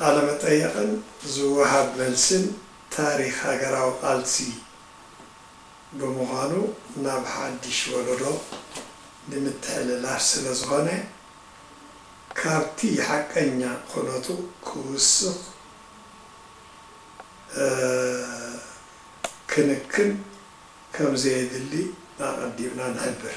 ቃለ መጠየቅን ዝወሃብ መልስን ታሪክ ሃገራዊ ቃልሲ ብምዃኑ ናብ ሓድሽ ወለዶ ንምትሕልላፍ ስለ ዝኾነ ካብቲ ሓቀኛ ኩነቱ ክውስኽ ክንክን ከም ኣቐዲምና ንሕብር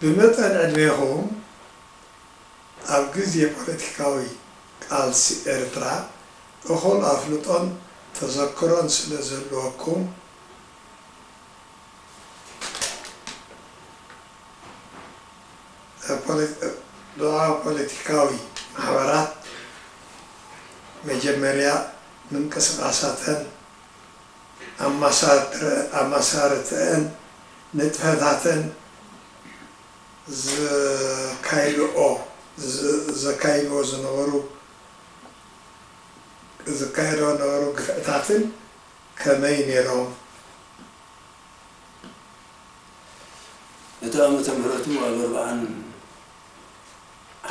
ብመጠን ዕድሜኹም ኣብ ግዜ ፖለቲካዊ ቃልሲ ኤርትራ እኹል ኣፍልጦን ተዘክሮን ስለ ዘለወኩም ብዛዕባ ፖለቲካዊ ማሕበራት መጀመርያ ምንቅስቃሳተን ኣመሳርትአን ንጥፈታተን ዘካይድኦ ዘካይድዎ ዝነበሩ ዝካየድዎ ነበሩ ግፍዕታትን ከመይ ነይሮም እቲ ዓመተ ምህረቱ ኣብ ኣርባዓን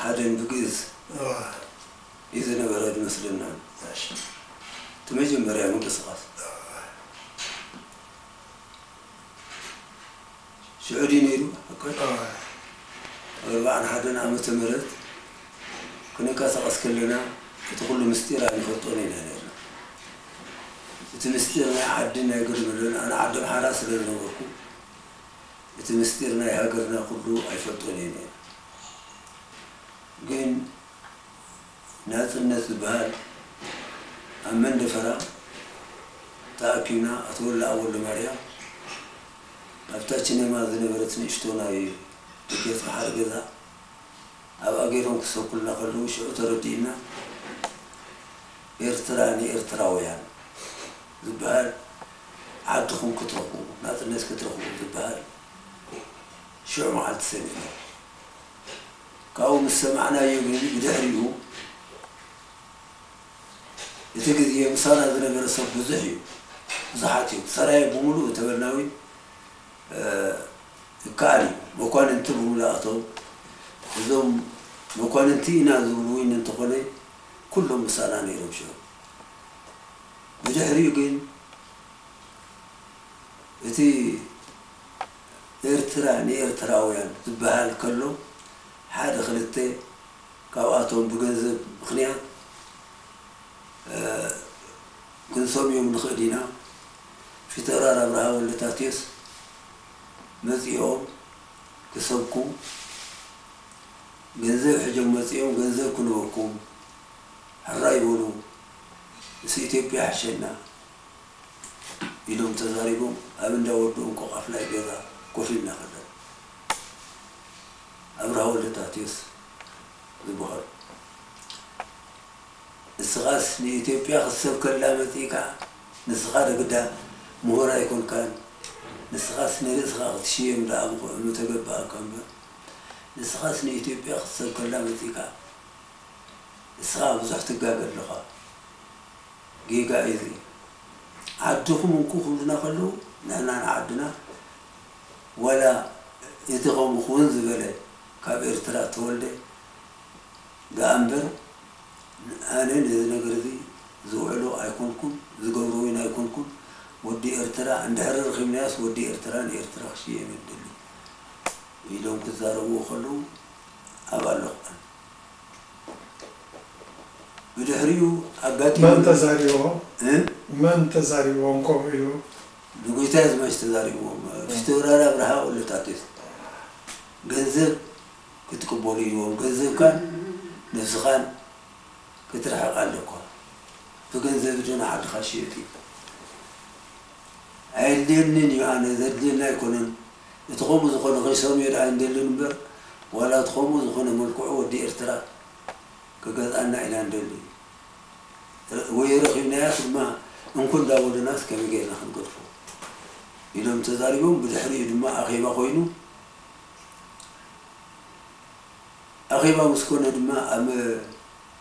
ሓደን ብግእዝ እዩ ዝነበረ ዝመስለና እቲ መጀመርያ ምንቅስቃስ ሽዑ ድዩ ነይሩ ኣርባዓን ሓደን ዓመተ ምህረት ክንንቀሳቐስ ከለና እቲ ኩሉ ምስጢር ኣይንፈልጦን ኢና ነርና እቲ ምስጢር ናይ ዓድን ናይ ገድመለን ኣነ ዓዲ ምሓራ ስለ ዝነበርኩ እቲ ምስጢር ናይ ሃገርና ኩሉ ኣይፈልጦን እየ ነይሩ ግን ናፅነት ዝበሃል ኣብ መንደፈራ ተኣኪብና ኣተወላ ኣብ ወሎ ማርያም ኣብታ ችነማ ዝነበረት ንእሽቶ ናይ ድጌት መሓር ገዛ ኣብ ኣገይሮም ክሰኩልና ከለዉ ሽዑ ተረዲእና ኤርትራ ንኤርትራውያን ዝበሃል ዓድኹም ክትረኽቡ ናፅነት ክትረኽቡ ዝበሃል ሽዑ መዓልቲ ሰሚዕና ካብኡ ምስ ሰማዕናዮ ግን ብድሕሪኡ እቲ ግዜ ምሳና ዝነበረ ሰብ ብዙሕ እዩ ብዙሓት እዩ ሰራይ ብምሉእ ተበናዊ ይከኣል እዩ መኳንንቲ ብምሉኣቶም እዞም መኳንንቲ ኢና ዝብሉ ወይን እንተኾነ ኩሎም ምሳና ነይሮም ሽዑ ብድሕሪኡ ግን እቲ ኤርትራ ንኤርትራውያን ዝበሃል ከሎ ሓደ ክልተ ካብኣቶም ብገንዘብ ምክንያት ክንሰምዮም ንኽእል ኢና ፊተራር ኣብርሃ ወለታቴስ መፂኦም ክሰብኩ ገንዘብ ሕጆም መፂኦም ገንዘብ ክንበኩም ሕራ ይበሉ ምስ ኢትዮጵያ ሓሸና ኢሎም ተዛሪቦም ኣብ እንዳወድኦም ቆቃፍ ላይ ገዛ ኮፍ ኢልና ከለና ኣብርሃ ወለታቴስ ዝበሃሉ ንስኻስ ንኢትዮጵያ ክሰብ ከላ መፂእካ ንስኻ ደግዳ ምሁር ኣይኮንካን ንስኻስ ንርእስኻ ክትሽየም ዳ ምክዕኑ ተገባእካ እምበር ንስኻስ ንኢትዮጵያ ክሰብ ከላ መፂእካ ንስኻ ብዙሕ ትጋገ ኣለኻ ጌጋ እዚ ዓድኹም እንኩ ክብሉና ከለዉ ንሕና ንዓድና ወላ እቲ ከምኡ ክውን ዝበለ ካብ ኤርትራ ተወልደ ዳኣ እምበር ኣነ ነዚ ነገር እዚ ዝውዕሎ ኣይኮንኩን ዝገብሮ ወይን ኣይኮንኩን ወዲ ኤርትራ እንድሕሪ ረኪብናያስ ወዲ ኤርትራ ንኤርትራ ክሽየም የድሊ ኢሎም ክዛረብዎ ከለዉ ኣብ ኣለኹ ብድሕሪኡ ኣጋጢሙ መን ተዛሪቦም መን ተዛሪቦም ከምኡ ኢሉ ንጎይታ ዝማሽ ተዛሪቦም ፊተወራሪ ኣብርሃ ወለታቴስ ገንዘብ ክትቅበሉ ኢዎም ገንዘብካን ነፍስኻን ክትርሕቕ ኣለኳ ብገንዘብ ድማ ዓድኻ ሽየጥ እዩ عندلن يعني ذدلنا يكونن تقوم زخون غيسهم ير عندلن بر ولا تقوم زخون ملكع ودي إرترا كجزءنا إلى عندلن ويرخينا ياخد ما نكون داود ناس كم جينا خنقطفو إذا متزاربون بدحري دماء أخيبا خوينو. أخيبا مسكونة دماء أم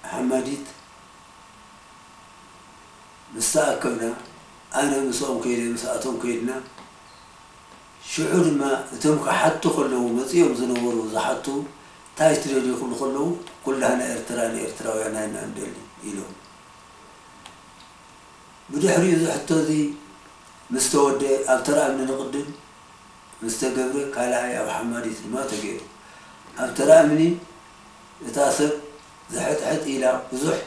حماديت. مستأكبنا ሓማዲት ምስ ተኣከብና ኣነ ምስኦም ከይደ ምስኣቶም ከይድና ሽዑ ድማ እቶም ክሓቱ ከለዉ መፂኦም ዝነበሩ ዝሓቱ እንታይ ትደልዩ ክብሉ ከለዉ ኩላህና ኤርትራ ንኤርትራውያን ኢና ንደሊ ኢሎም ብድሕሪኡ እዚ ሕቶ እዚ ምስ ተወደ ኣብ ተራእምኒ ንቅድም ምስ ተገብረ ካልኣይ ኣብ ሓማዲት ድማ ተገይሩ ኣብ ተራእምኒ እታ ሰብ ዝሕጥሕጥ ኢላ ብዙሕ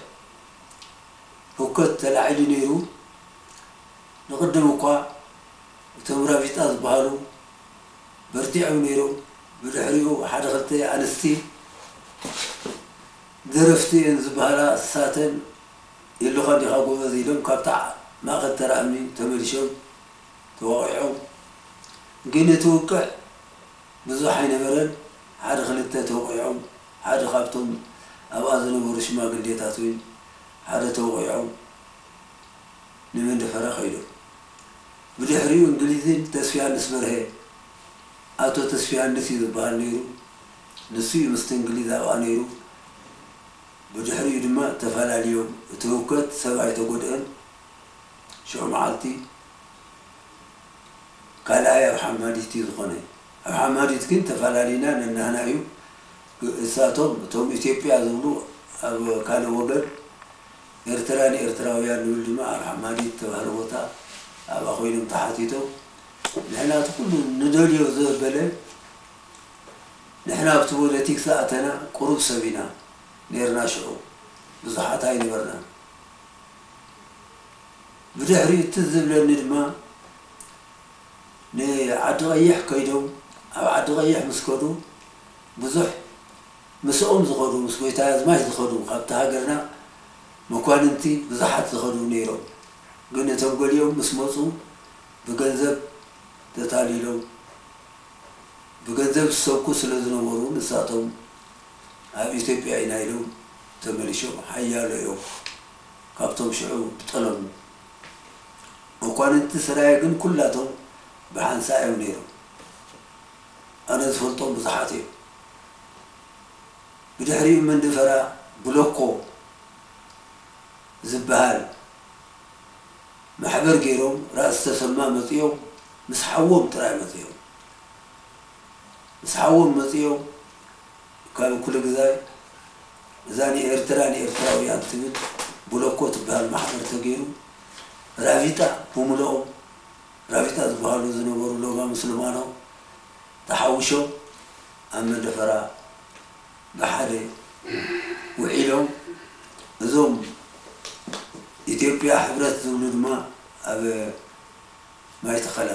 ህከት ተላዒሉ ነይሩ ንቅድም እኳ እቶም ራቢጣ ዝበሃሉ በርቲዖም ነይሮም ብድሕሪኡ ሓደ ክልተ ኣንስቲ ደረፍቲ እየን ዝበሃላ እሳተን የለኻ ዲኻ ጎበዝ ኢሎም ካብታ ማእኸል ተራእምኒ ተመሊሾም ተወቂዖም ግን እቲ ውቅዕ ብዙሕ ኣይነበረን ሓደ ክልተ ተወቂዖም ሓደ ካብቶም ኣብኣ ዝነበሩ ሽማግሌታት ወይ ሓደ ተወቂዖም ንመንደፈራ ከይዶም ብድሕሪኡ እንግሊዝን ተስፊያንስ በርሀ ኣቶ ተስፊያንስ እዩ ዝበሃል ነይሩ ንሱ እዩ ምስቲ እንግሊዝ ኣብኣ ነይሩ ብድሕሪኡ ድማ ተፈላለዮም እቲ ህውከት ሰብኣይ ተጎድአን ሽዑ መዓልቲ ካልኣይ ኣብ ሓማዲት እዩ ዝኾነ ኣብ ሓማዲት ግን ተፈላለዩና ነናህና እዩ እሳቶም እቶም ኢትዮጵያ ዝብሉ ኣብ ካልእ ወገን ኤርትራ ንኤርትራውያን ንብል ድማ ኣብ ሓማዲት ተባህለ ቦታ ኣብኣ ኮይኖም ተሓቲቶም ንሕና እቲ ኩሉ ንደልዮ ዘበለ ንሕና ኣብቲ ፖለቲክስ ኣተና ቁሩብ ሰብ ኢና ነርና ሽዑ ብዙሓት ኣይነበርና ብድሕሪ እቲ ዝብለኒ ድማ ንዓዲ ቀይሕ ከይዶም ኣብ ዓዲ ቀይሕ ምስ ከዱ ብዙሕ ምስኦም ዝኸዱ ምስ ጎይታ ኣዝማች ዝኸዱ ካብቲ ሃገርና መኳንንቲ ብዙሓት ዝኸዱ ነይሮም ግን እቶም ገሊኦም ምስ መፁ ብገንዘብ ተታሊሎም ብገንዘብ ዝሰብኩ ስለ ንሳቶም ኣብ ኢትዮጵያ ኢና ኢሎም ተመሊሾም ሓያሎ እዮም ካብቶም ሽዑ ጠለሙ መኳንንቲ ስራየ ግን ኩላቶም ብሓንሳ እዮም ነይሮም ኣነ ዝፈልጦም ብዙሓት እዮም ብድሕሪኡ መንደፈራ ብሎኮ ዝበሃል ማሕበር ገይሮም ራእሲ ተሰማ መፂኦም ምስ ሓዎም ጥራይ መፂኦም ምስ ሓዎም መፂኦም ካብ ኩሉ ግዛይ እዛ ንኤርትራ ንኤርትራውያን ትብል ብሎኮ ትበሃል ማሕበር ተገይሩ ራቢጣ ብምልኦም ራቢጣ ዝበሃሉ ዝነበሩ ሎጋ ምስልማኖ ተሓውሾም ኣብ መደፈራ ብሓደ ውዒሎም እዞም ኢትዮጵያ ሕብረት ዝብሉ ድማ ኣብ ማይ ተኸላ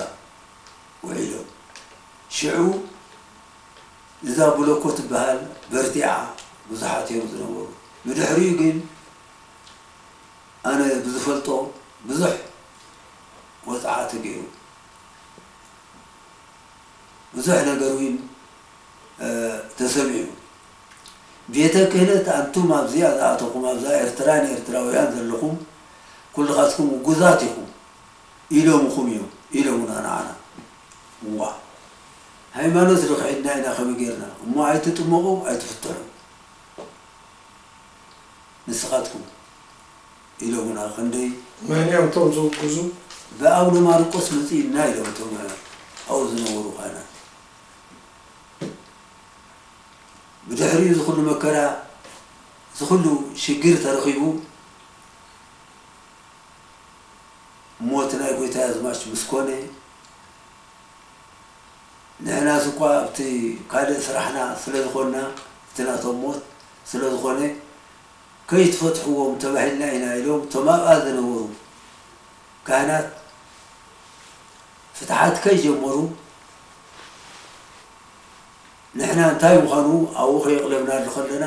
ውዒሎም ሽዑ እዛ ብሎኮ ትበሃል በርቲዓ ብዙሓት እዮም ዝነበሩ ብድሕሪኡ ግን ኣነ ብዝፈልጦ ብዙሕ ወፃዓቲ ገይሩ ብዙሕ ነገር እውን ተሰሚዑ ቤተ ክህነት ኣንቱም ኣብዚኣ ዝኣተኹም ኣብዛ ኤርትራ ንኤርትራውያን ዘለኹም ኩልኻትኩም ጉዛት ኢኹም ኢሎምኹም እዮም ኢሎሙና ንዓና ዋ ሃይማኖት ረክዒድና ኢና ከመይ ጌርና እሞ ኣይትጥመቑ ኣይትፍትሑ ንስኻትኩም ኢሎሙና ክንደይ መን እዮም እቶም ዝውግዙ ብኣቡነ ማርቆስ መፂና ኢሎም እቶም ኣብኡ ዝነበሩ ካህናት ብድሕሪኡ ዝኩሉ መከራ ዝኩሉ ሽግር ተረኺቡ ሞት ናይ ጎይታ ኣዝማች ምስ ኮነ ንሕና ስኳ ኣብቲ ካልእ ስራሕና ስለ ዝኾንና እቲ ናቶም ሞት ስለ ዝኾነ ከይትፈትሕዎም ተባሂልና ኢና ኢሎም እቶም ኣብኣ ዝነበሩ ካህናት ፍትሓት ከይጀመሩ ንሕና እንታይ ምዃኑ ኣብኡ ከየቕለብናሉ ከለና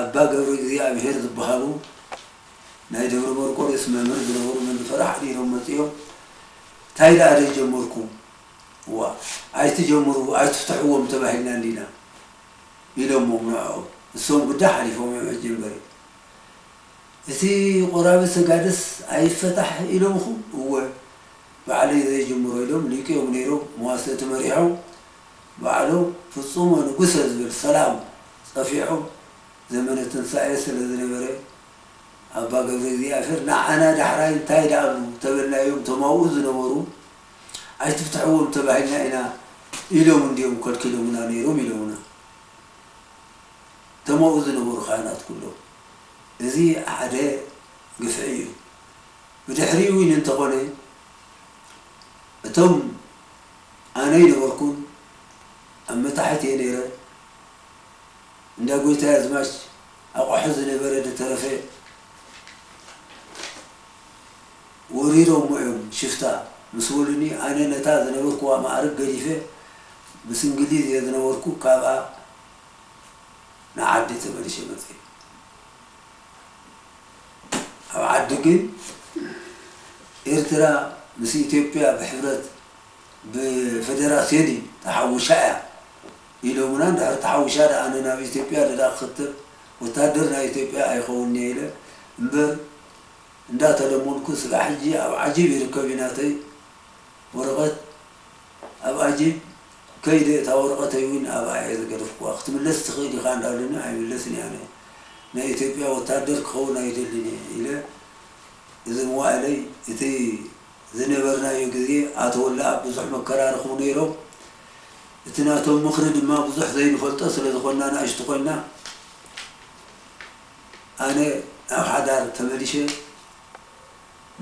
ኣባ ገብረ እግዚኣብሔር ዝበሃሉ ናይ ደብረ መርቆሬዎስ መምህር ዝነበሩ መንፈራ ሓዲሮም መፂኦም እንታይ ደኣ ደይ ጀመርኩም ዋ ኣይትጀምሩ ኣይትፍትሕዎም ተባሂልና እንዲና ኢሎም ምምንዕኦም እሶም ጉዳይ ሓሊፎም እዮም ሕጂ እምበሪ እቲ ቆራቢ ሰጋድስ ኣይፈታሕ ኢሎምኹም እወ ባዕለይ ዘይጅምሮ ኢሎም ሊቅዮም ነይሮም መዋስእቲ መሪሖም ባዕሎም ፍፁሞ ንጉሰ ዝብል ሰላም ፀፊዖም ዘመነ ትንሳኤ ስለ ዝነበረ ኣባ ገብረ እግዚኣብሔር ንዓና ዳሕራይ እንታይ ዳኣሉ ተበልናዮም ተማውኡ ዝነበሩ ኣይትፍትሕዎም ተባሂልና ኢና ኢሎም እንዲኦም ከልኪሎምና ነይሮም ኢሎምና ተማውኡ ዝነበሩ ካህናት ኩሎም እዚ ሓደ ግፍዒ እዩ ብድሕሪኡ ኢሉ እንተኾነ እቶም ኣነ ይነበርኩን ኣብ መታሕት እየ ነይረ እንዳ ጎይታ ኣዝማች ኣቑሑ ዝነበረ ድተረፈ وريدهم معهم شفتا مسؤولني. أنا نتا زنوركو أما أرق قديفة بس إنجليز يا يزنوركو كابا. نعدي تبرش مزي أو عدي قل إرترا. مس إثيوبيا بفدراسية دي تحوشها إلو من عند تحوشها أنا نبي إثيوبيا لدا خطر وتادر إثيوبيا أيخوني إله እንዳተለመንኩ ስጋ ሕጂ ኣብ ዓጂብ ይርከብ ኢናተይ ወረቐት ኣብ ዓጂብ ከይደ እታ ወረቐተይ እውን ኣብ ኣየ ዝገደፍክዋ ክትምለስ ትኽእል ኢኻ እንዳብለኒ ኣይምለስን እያ ናይ ኢትዮጵያ ወታደር ክኸውን ኣይደልን ኢለ እዚ መዋእለይ እቲ ዝነበርናዮ ግዜ ኣተወላ ብዙሕ መከራ ረኽቡ ነይሮም እቲ ናቶም ምክሪ ድማ ብዙሕ ዘይንፈልጦ ስለ ዝኾንና ንእሽቲ ኮይና ኣነ ናብ ሓዳር ተመሊሸ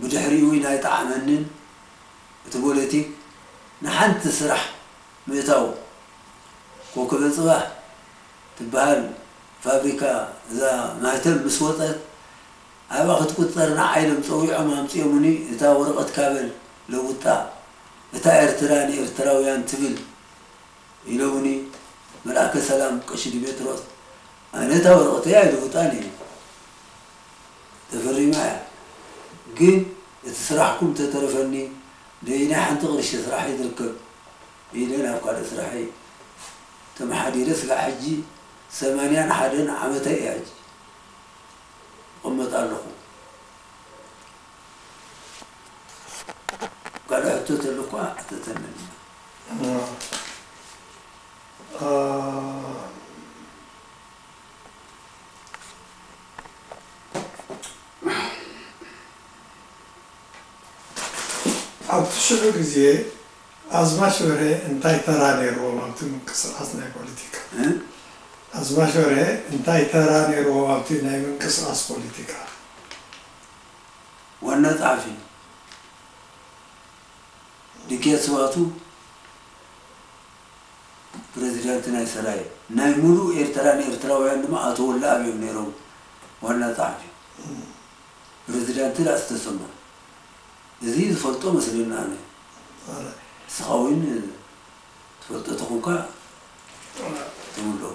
ብድሕሪኡ ናይ ጣዕመንን እቲ ፖለቲክ ንሓንቲ ስራሕ ምእታው ኮከበ ፅባሕ ትበሃል ፋብሪካ እዛ ማህተም ምስ ወፀት ኣብኣ ክትቁፀር ንዓይሎም ፀዊዖም ኣምፅኦምኒ እታ ወረቐት ካበል ለውጣ እታ ኤርትራ ንኤርትራውያን ትብል ኢሎምኒ መልኣከ ሰላም ቀሺ ዲሜጥሮስ ኣነ እታ ወረቐተያ ኣይልውጣን እዩ ተፈሪማ እያ ግን እቲ ስራሕኩም ተተረፈኒ ደይናይ ሓንቲ ቅርሺ ስራሐይ ዝርከብ ኢለ ናብ ካልእ ስራሐይ ተመሓዲረ ስጋ ሕጂ ሰማንያን ሓደን ዓመተይ እያ ሕጂ ቅመጥ ኣለኹ ካልእ ሕቶ ተለኳ ተተነኒ ኣብቲ አብትሽሉ ጊዜ አዝማች ወሬ እንታይ ተራ ነይሮ ኣብቲ ምንቅስቃስ ናይ ፖለቲካ? አዝማች ወሬ እንታይ ተራ ነይሮ ኣብቲ ናይ ምንቅስቃስ ፖለቲካ? ዋና ጸሐፊ ድጌ ስብሃቱ ፕሬዚዳንት ናይ ሰራይ ናይ ሙሉ ኤርትራ ንኤርትራውያን ድማ ኣቶ ወላ ኣብዮም ነይሮም። ዋና ጸሐፊ ፕሬዚዳንትን ኣስተሰማ እዚ ዝፈልጦ መስለና ኣነ ንስኻ እውን ትፈልጦ ተኾንካ ትምለዉ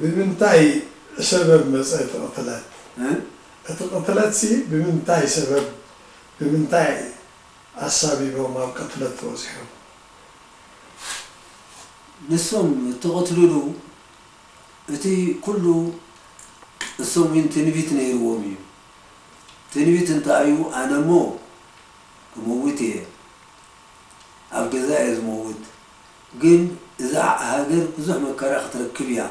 ብምንታይ ሰበብ መፀ እቲ ቅትለት እቲ ቅትለት ሲ ብምንታይ ሰበብ ብምንታይ ኣሳቢቦም ኣብ ቅትለት ተወፂሖም ንሶም እትቐትልሉ እቲ ኩሉ እሶም እውን ትንቢት ነይርዎም እዩ ትንቢት እንታይ እዩ ኣነ ሞ ክመውት እየ ኣብ ገዛ እየ ዝመውት ግን እዛ ሃገር ብዙሕ መከራ ክትረክብ እያ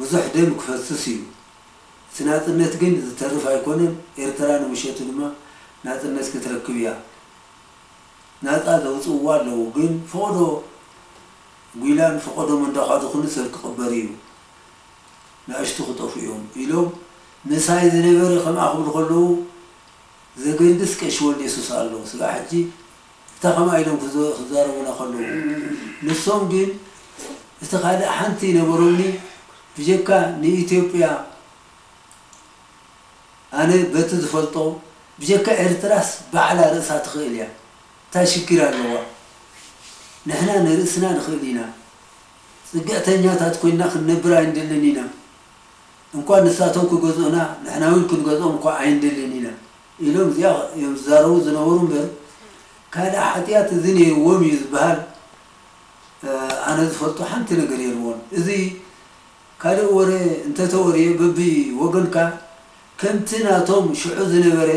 ብዙሕ ደም ክፈስስ እዩ እቲ ናፅነት ግን ዝተርፍ ኣይኮነን ኤርትራ ንምሸቱ ድማ ናፅነት ክትረክብ እያ ናፃ ዘውፅእዋ ኣለዉ ግን ፈቅዶ ጉይላን ፈቀዶም እንዳካዱ ኩሉ ሰብ ክቕበር እዩ ንእሽቱ ክጠፉ እዮም ኢሎም ምሳይ ዝነበረ ከምኣ ክብሉ ከለዉ ዘገንድስ ቀሺ ወልዲ የሱስ ኣለዉ ስጋ ሕጂ እታ ከምኣ ኢሎም ክዛረቡና ከለዉ ንሶም ግን እቲ ካልእ ሓንቲ ነበሮምኒ ብጀካ ንኢትዮጵያ ኣነ በቲ ዝፈልጦ ብጀካ ኤርትራስ ባዕላ ርእሳ ትኽእል እያ እንታይ ሽግር ኣለዋ ንሕና ንርእስና ንኽእል ኢና ፅግዕተኛታት ኮይና ክንነብር ኣይንደልን ኢና እንኳን ንሳቶም ክገዝኡና ንሕና እውን ክንገዝኦም እኳ ኣይንደልን ኢና ኢሎም እዚኣ እዮም ዝዛረቡ ዝነበሩ እምበር ካልእ ሓጢኣት እዚ ነይርዎም እዩ ዝበሃል ኣነ ዝፈልጦ ሓንቲ ነገር የልዎን እዚ ካልእ ወረ እንተተወርየ በቢ ወገንካ ከምቲ ናቶም ሽዑ ዝነበረ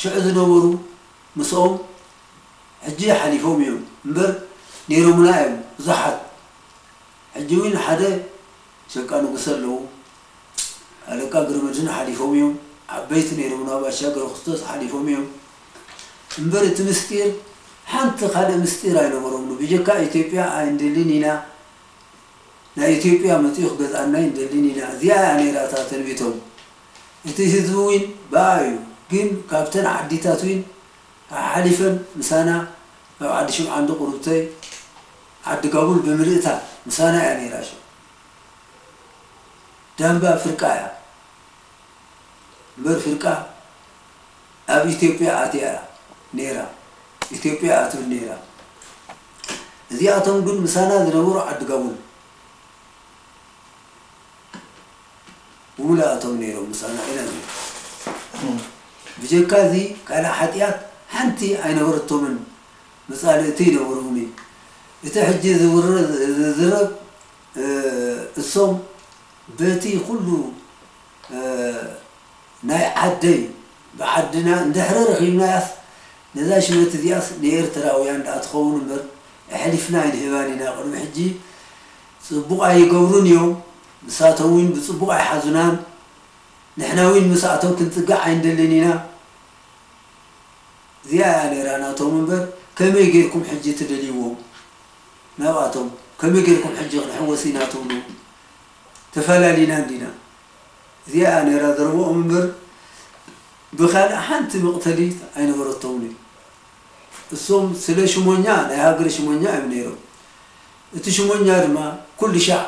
ሽዑ ዝነበሩ ምስኦም ሕጂ ሓሊፎም እዮም እምበር ነይሮምና እዮም ብዙሓት ሕጂ እውን ሓደ ሸቃ ንጉስ ኣለዉ ኣለቃ ግርመድን ሓሊፎም እዮም ዓበይቲ ነይሮምና ባሻገር ክርስቶስ ሓሊፎም እዮም እምበር እቲ ምስጢር ሓንቲ ካልእ ምስጢር ኣይነበሮምሉ ብጀካ ኢትዮጵያ ኣይንደልን ኢና ናይ ኢትዮጵያ መፅኡ ክገዝኣና ይንደልን ኢና እዚኣ እያ ነይራታ ተንቢቶም እቲ ህዝቢ እውን በኣ እዩ ግን ካብተን ዓዲታት እውን ሓሊፈን ምሳና ኣብ ዓዲ ሽምዓንዲ ቁርብተይ ዓዲ ጋቡል ብምልእታ ምሳና እያ ነይራ ሸ ዳንባ ፍርቃ እያ እምበር ፍርቃ ኣብ ኢትዮጵያ ኣትያ ነይራ ኢትዮጵያ ኣትብል ነይራ እዚኣቶም ግን ምሳና ዝነበሩ ዓዲ ጋቡል ውሙላኣቶም ነይሮም ምሳና ኢና ብጀካ እዚ ካልእ ሓጢኣት ሓንቲ ኣይነበረቶምን መፃልእቲ ይነበሩኒ እቲ ሕጂ ዝዝረብ እሶም በቲ ኩሉ ናይ ዓደይ ብዓድና እንድሕረ ረኺብናያስ ነዛ ሽመት እዚኣስ ንኤርትራውያን ዳኣ ትኸውን እምበር ኣሕሊፍና ኣይንህባን ኢና ቅድሚ ሕጂ ፅቡቕ ኣይገብሩን እዮም ንሳቶም እውን ብፅቡቕ ኣይሓዙናን ንሕና እውን ምስኣቶም ክንፅጋዕ ኣይንደልን ኢና እዚኣ እያ ነይራ ናቶም እምበር ከመይ ጌርኩም ሕጂ ትደልይዎም ናብኣቶም ከመይ ጌርኩም ሕጂ ክንሕወስ ኢና ትብሉ ተፈላሊና እንዲና እዚኣ እያ ነይራ ዘረብኦም እምበር ብካልእ ሓንቲ መቕተሊት ኣይነበረቶም እዩ እሶም ስለ ሽሞኛ ናይ ሃገር ሽሞኛ እዮም ነይሮም እቲ ሽሞኛ ድማ ኩሉ ሻዕ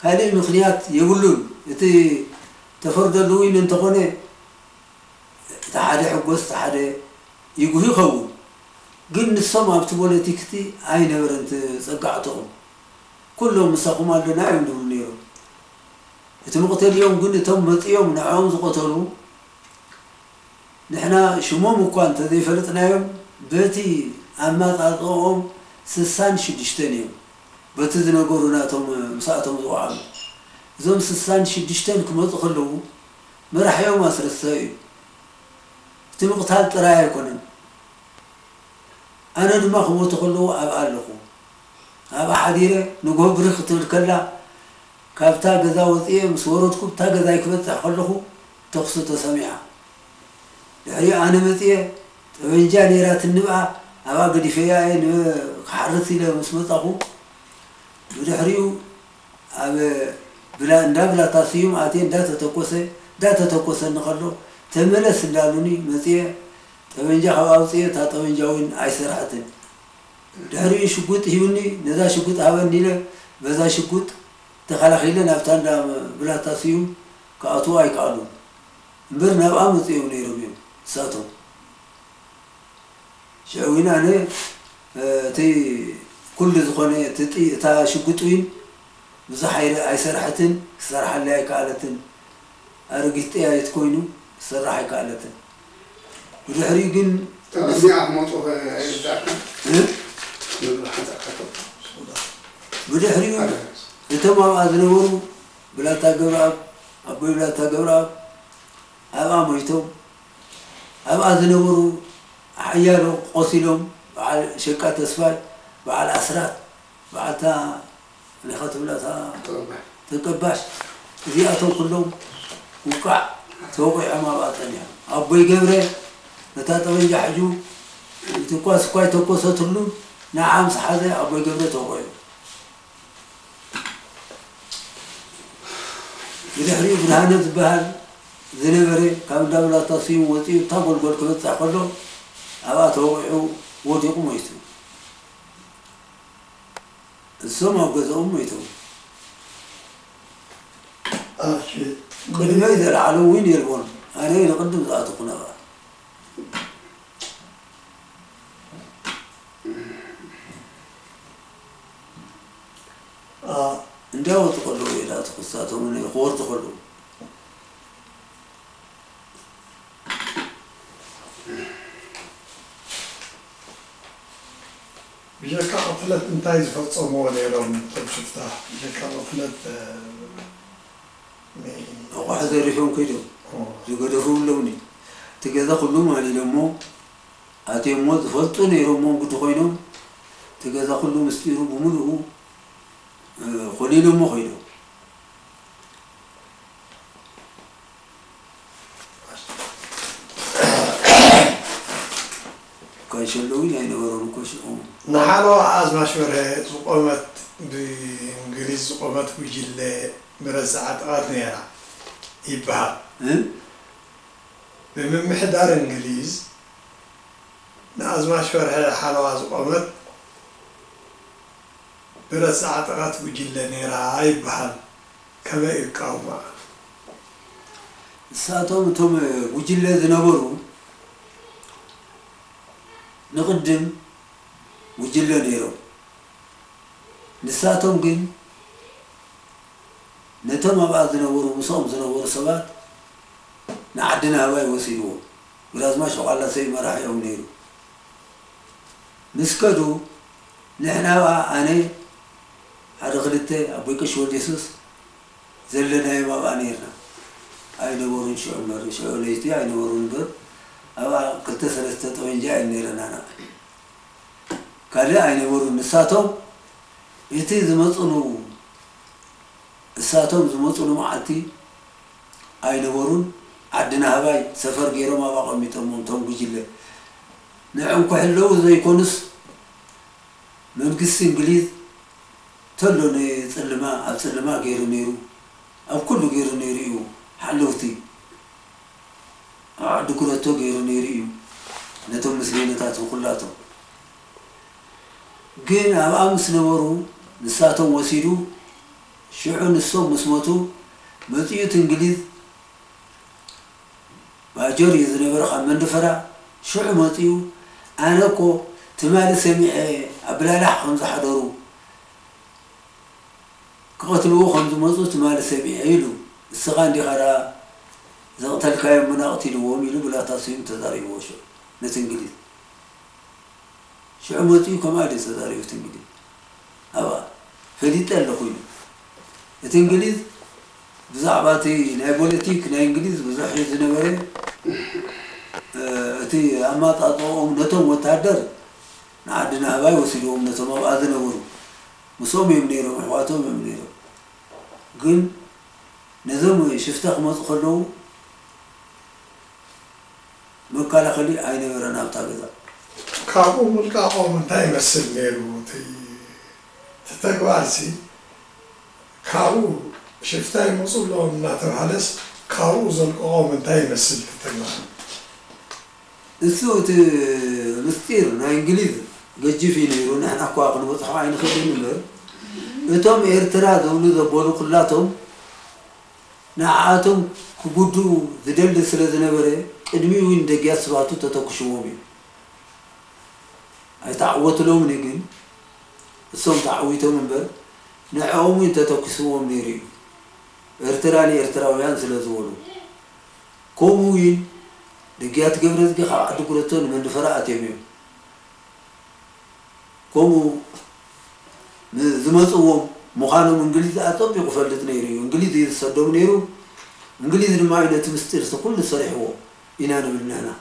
ካልእ ምክንያት የብሉን እቲ ተፈርደሉ እውን እንተኾነ እቲ ሓደ ሕጎስ እቲ ሓደ ይጉህ ይኸውን ግን ንሶም ኣብቲ ፖለቲክቲ ኣይነበረን ፀጋዕቶኦም ኩሎም ምሳኹም ኣለና እዮም ድብሉ ነይሮም እቲ መቕተልዮም ግን እቶም መፅኦም ንዕኦም ዝቆተሉ ንሕና ሽሞም እኳ እንተዘይፈለጥናዮም በቲ ኣማፃፅኦም ስሳን ሽዱሽተን እዮም በቲ ዝነገሩ ናቶም ምስኣቶም ዝወዓሉ እዞም ስሳን ሽዱሽተን ክመፁ ከለዉ መራሕዮም ኣስረሰ እዩ እቲ ምቕታል ጥራይ ኣይኮነን ኣነ ድማ ክሞቱ ከለዉ ኣብኣ ኣለኹ ኣብኣ ሓዲረ ንጎሆ ብሪ ክትብል ከላ ካብታ ገዛ ወፅየ ምስ ወረድኩ ብታ ገዛይ ክበፅሕ ከለኹ ተኽሱ ተሰሚዓ ድሕሪ ኣነ መፅየ ጠበንጃ ነይራ ትንብኣ ኣብኣ ገዲፈያ እየ ክሓርስ ኢለ ምስ መፃኹ ብድሕሪኡ ኣብ ብላ እንዳ ብላታ ስዩም ኣትየ እንዳተተኮሰ እንዳተተኮሰ ንከሎ ተመለስ እንዳሉኒ መፅየ ጠበንጃ ካብ ኣውፅየ እታ ጠበንጃ እውን ኣይሰርሐትን ድሕሪኡ ሽጉጥ ሂቡኒ ነዛ ሽጉጥ ሃበኒ ኢለ በዛ ሽጉጥ ተኸላኺለ ናብታ እንዳ ብላታ ስዩም ክኣትዉ ኣይከኣሉ እምበር ናብኣ መፅኦም ነይሮም እዮም ንሳቶም ሽዑ እውን ኣነ እቲ ኩሉ ዝኾነ እታ ሽጉጥ እውን ብዙሕ ኣይሰርሐትን ክሰርሓለ ኣይከኣለትን ኣረጊት ጥያየት ኮይኑ ክሰርሕ ኣይከኣለትን ብድሕሪኡ ግን እዚኣ ክመፁ ኣይርዳእካ ብድሕሪኡ እቶም ኣብኣ ዝነበሩ ብላታ ገብረኣብ ኣቦይ ብላታ ገብረኣብ ኣብኣ ሞይቶም ኣብኣ ዝነበሩ ሓያሎ ቆሲሎም በዓል ሸቃ ተስፋይ በዓል ኣስራት በዓልታ ናይካ ትብላታ ተቀባሽ እዚኣቶም ኩሎም ውቃዕ ተወቂዖም ኣብኣ ፀኒሖም ኣቦይ ገብረ ነታ ጠበንጃ ሕጁ ትኳስ እኳ ተኮሰትሉ ንዓም ሰሓዘ ኣቦይ ገብረ ተወቂዑ ብድሕሪኡ ብርሃነ ዝበሃል ዝነበረ ካብ እንዳብላታ ስዩ ወፂኡ እታ ጎልጎል ክበፅሕ ከሎ ኣብኣ ተወቂዑ ወዲቁ ሞይቱ እሶም ኣብ ገዝኦም ሞይቶም ቅድመይ ዘለዓሉ እውን የልቦን ኣነ ንቅድም ዝኣትኩ ነባ እንዳወጡ ከለዉ ኢላቱ ክሳቶም ክወርዱ ከለዉ ብጀካ ቅትለት እንታይ ዝፈፀምዎ ነይሮም እቶም ሽፍታ ብጀካ ቅትለት ኣቑሑ ዘሪፎም ከይዶም ዝገደፍብሎምኒ እቲ ገዛ ኩሉ ማሊሎ እሞ ኣትዮሞ ዝፈልጡ ነይሮሞ እንግዲ ኮይኖም እቲ ገዛ ኩሉ ምስጢሩ ብምሉኡ ኮሊሎሞ ኮይዶም ካይሸለዊ نحالو عاز مشورة زقومت بإنجليز زقومت وجل مرزعات آتنيرا يبها بمن محدار إنجليز نعز مشورة حالو زقومت برزعات آت وجل نيرا يبها كما يقاوم ساتوم توم وجل ذنبرو ንቅድም ጉጅለ ነይሮም ንሳቶም ግን ነቶም ኣብኣ ዝነበሩ ምስኦም ዝነበሩ ሰባት ንዓድና ኣባይ ወሲድዎም ግራዝማ ሸቋላ ሰብ መራሒኦም ነይሩ ምስ ከዱ ንሕና ኣብኣ ኣነ ሓደ ክልተ ኣቦይ ቀሺ ወልደ የሱስ ዘለናዮም ኣብኣ ነርና ኣይነበሩን ሽዑ መሪ ሽዑ ለይቲ ኣይነበሩን እምበር ኣብኣ ክልተ ሰለስተ ጠበንጃ እዩ ነይረናና ካልእ ኣይነበሩን ንሳቶም እቲ ዝመፅኑ እሳቶም ዝመፅሉ መዓልቲ ኣይነበሩን ዓድና ሃባይ ሰፈር ገይሮም ኣብኣ ቀሚጦሞም እቶም ጉጅለ። ንዕኦም ክሕለው ዘይኮኑስ መንግስቲ እንግሊዝ ተሎ ንፅልማ ኣብ ፅልማ ገይሩ ነይሩ ኣብ ኩሉ ገይሩ ነይሩ እዩ ሓለውቲ ኣብ ዓዲ ኩረቶ ገይሩ ነይሩ እዩ ነቶም ምስሌነታት ኩላቶም ግን ኣብኣ ምስ ነበሩ ንሳቶም ወሲዱ ሽዑ ንሶም ምስ መቱ መፅዩት እንግሊዝ ባጀር እዩ ዝነበረ ካብ መንደፈራ ሽዑ መፅዩ ኣነ ኮ ትማሊ ሰሚዐ ኣብ ብላላሕ ከም ዝሓደሩ ክቐትልዎ ከም ዝመፁ ትማሊ ሰሚዐ ኢሉ እስኻ እንዲኻዳ ዘቕተልካዮም መናቕቲ ኢልዎም ኢሉ ብላታ ስዩም ተዛሪብዎ ሽዑ ነቲ እንግሊዝ ሽዑ መፅኡ ከምኣ ደ ተዛሪቡ እቲ እንግሊዝ ኣብኣ ፈሊጠ ኣለኹ ኢሉ እቲ እንግሊዝ ብዛዕባ እቲ ናይ ፖለቲክ ናይ እንግሊዝ ብዙሕ ዝነበረ እቲ ኣማጣጥኦም ነቶም ወታደር ንዓድና ኣባይ ወሲድዎም ነቶም ኣብኣ ዝነበሩ ምስኦም እዮም ነይሮም ኣሕዋቶም እዮም ነይሮም ግን ነዞም ሽፍታ ክመፁ ከለዉ መከላኸሊ ኣይነበረን ኣብታ ገዛ ካብኡ ምልቃቆም እንታይ ይመስል ነይሩ እቲ ተግባርሲ ካብኡ ሽፍታ ይመፁ ኣለዎም እናተባሃለስ ካብኡ ዘልቀቆም እንታይ ይመስል ተግባር እሱ እቲ ምስጢር ናይ እንግሊዝ ገጅፍ እዩ ነይሩ ንሕና እኳ ክንበፅሖ ኣይንኽእልን እምበር እቶም ኤርትራ ዘብሉ ዘበሉ ኩላቶም ንዓኣቶም ክጉድኡ ዝደሊ ስለ ዝነበረ ቅድሚኡ ንደጊያት ስባቱ ተተኩሽዎም እዩ ኣይተዓወትሎምኒ ግን እሶም ተዓዊቶም እምበር ንዕኦም ተተኪስዎም ነይሩ እዩ ኤርትራ ንኤርትራውያን ስለ ዝበሉ ከምኡ ኢን ደጊያት ገብረዝጊ ካብ ዓዲ ጉረቶ ንመንድፈራ ኣትዮም እዮም ከምኡ ዝመፅዎም ምዃኖም እንግሊዝ ኣፀቢቑ ፈልጥ ነይሩ እዩ እንግሊዝ እዩ ዝሰዶም ነይሩ እንግሊዝ ድማ እዩ ነቲ ምስጢር ኩሉ ሰሪሕዎ إنانا من إنانا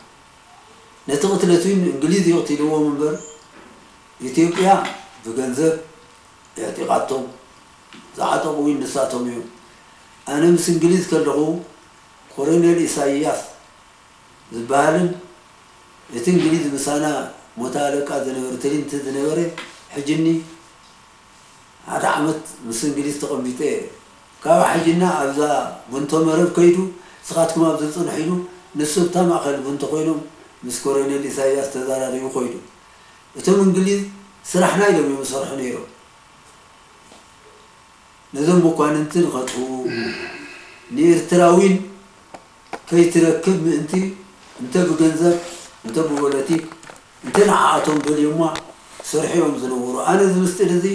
نتغت لتوين إنجليزي يغتي من بر إثيوبيا بغنزب اعتقادتهم زعتهم وين نساتهم يوم أنا مس إنجليز كله كورنيل إساياس زبالن إت إنجليز مسانا متعلقة زنور تلين تزنور حجني هذا عمت مس إنجليز تقوم تقبلته كاب حجنا أبزا بنتو مرب كيدو سقاتكم أبزا صنحينو ንሱ ብታ ማእኸል ብንቶ ኮይኖም ምስ ኮሎኔል ኢሳይያስ ተዘራሪቡ ኮይዱ እቶም እንግሊዝ ስራሕና ኢሎም እዮም ዝሰርሑ ነይሮም ነዞም መኳንንቲ ንኸጥፉ ንኤርትራዊን ከይትረክብ ምእንቲ እንተ ብገንዘብ እንተ ብፖለቲክ እንተ ንዓኣቶም ደልዮማ ሰርሒዮም ዝነበሩ ኣነ እዚ ምስጢር እዚ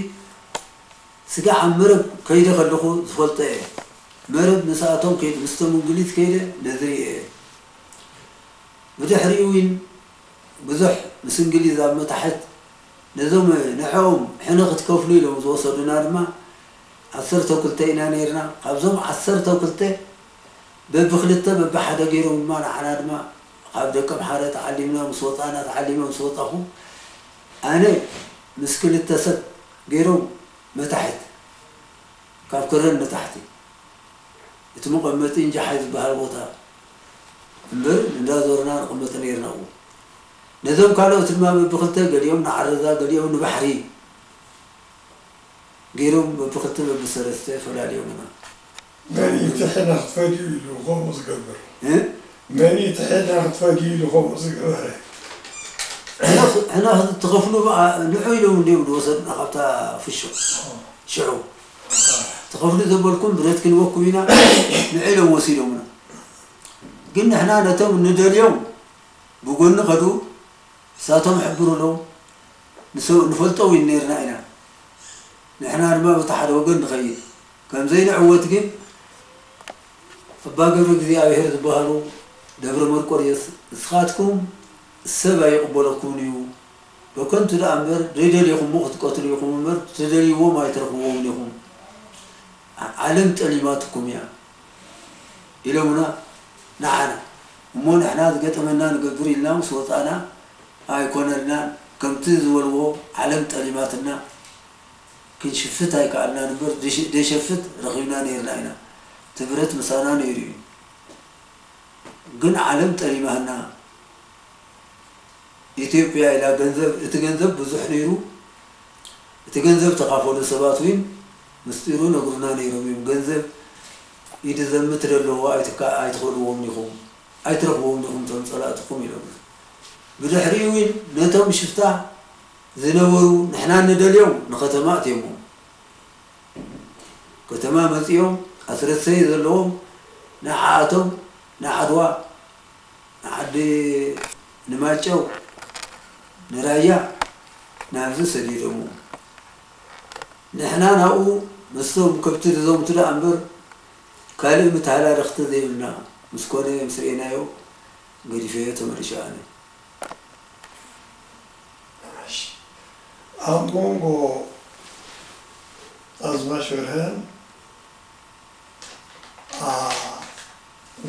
ስጋዕ ኣብ መረብ ከይደ ከለኹ ዝፈልጦ እየ መረብ ንስኣቶም ከይደ ምስቶም እንግሊዝ ከይደ ነዝሪ እየ ብድሕሪኡ እውን ብዙሕ ምስ እንግሊዝ ኣብ መታሕት ነዞም ንዕኦም ሕነ ክትከፍሉ ኢሎም ዝወሰዱና ድማ ዓሰርተ ክልተ ኢና ነርና ካብዞም ዓሰርተ ክልተ በብክልተ በብሓደ ገይሮም ድማ ንዓና ድማ ካብ ደቀም ሓደ ተዓሊምና ምስ ወፃና ተዓሊሞም ምስ ወፃኹ ኣነ ምስ ክልተ ሰብ ገይሮም መታሕት ካብ ክረን ንታሕቲ እቲ መቐመጢ እንጃሓይ ዝበሃል ቦታ እምበር እንዳዞርና ንቕመጥ ነርና ኡ ነዞም ካልኦት ድማ በብክልተ ገሊኦም ንዓረዛ ገሊኦም ንባሕሪ ገይሮም በብክልተ በብሰለስተ ፈላለዮም ኢና መን ትሕና ክትፈድዩ ኢሉ ከምኡ ዝገብር መን ትሕና ክትፈድዩ ኢሉ ከምኡ ዝገበረ ሕና ትኸፍሉ ንዑ ኢሎም እንዲኦም ዝወሰድና ካብታ ፍሾ ሽዑ ትኸፍሉ ዘበልኩም ብረት ክንወኩም ኢና ንዑ ኢሎም ወሲዶምና قلنا إحنا نتم ندى اليوم بقولنا قدو ساتهم حبروا له نسو نفلطوا وين نيرنا إنا نحنا ما بتحد وقل نخيل كم زين عوتك فباقر ጊዜ أبهر تبهلو دبر مركور يس سخاتكم السبع يقبلكم يو وكنت لا أمر ريدل يقوم مخت قتل يقوم أمر تدري وما يتركوا منهم علمت كلماتكم يا إلى هنا ዓለም ጠሊማትኩም እያ ኢሎምና ንዓና እሞ ንሕና ዝገጠመና ንገብር ኢልና ምስ ወፃና ኣይኮነልና ከምቲ ዝበልዎ ዓለም ጠሊማትና ክንሽፍት ኣይከኣልና ንበር ደይሸፍት ረኺብና ነርና ኢና ትብረት ምሳና ነይሩ እዩ ግን ዓለም ጠሊማህና ኢትዮጵያ ኢላ ገንዘብ እቲ ገንዘብ ብዙሕ ነይሩ እቲ ገንዘብ ተካፈሉ ሰባት እውን ምስጢሩ ነግሩና ነይሮም እዮም ገንዘብ يتذمت له أيتك أيتخلوهم لكم أيترخوهم لكم تنصلاتكم إلى بدحري وين نتم شفتا زنورو نحنا ندليوم نختما تيمو كتما متيوم أثرثي ذلهم نحاتهم نحدوا نحد نماتشو نرايا نابز سديدمو نحنا ناو مسوم كبتر زوم تلا أمبر ካልእ ምተሃላደኽቲ ዘይብልና ምስ ኮነ ምስ ርአናዮ ገዲፈዮ ተመልሻ ኣነ ኣብ መንጎ ኣዝማች በርሀን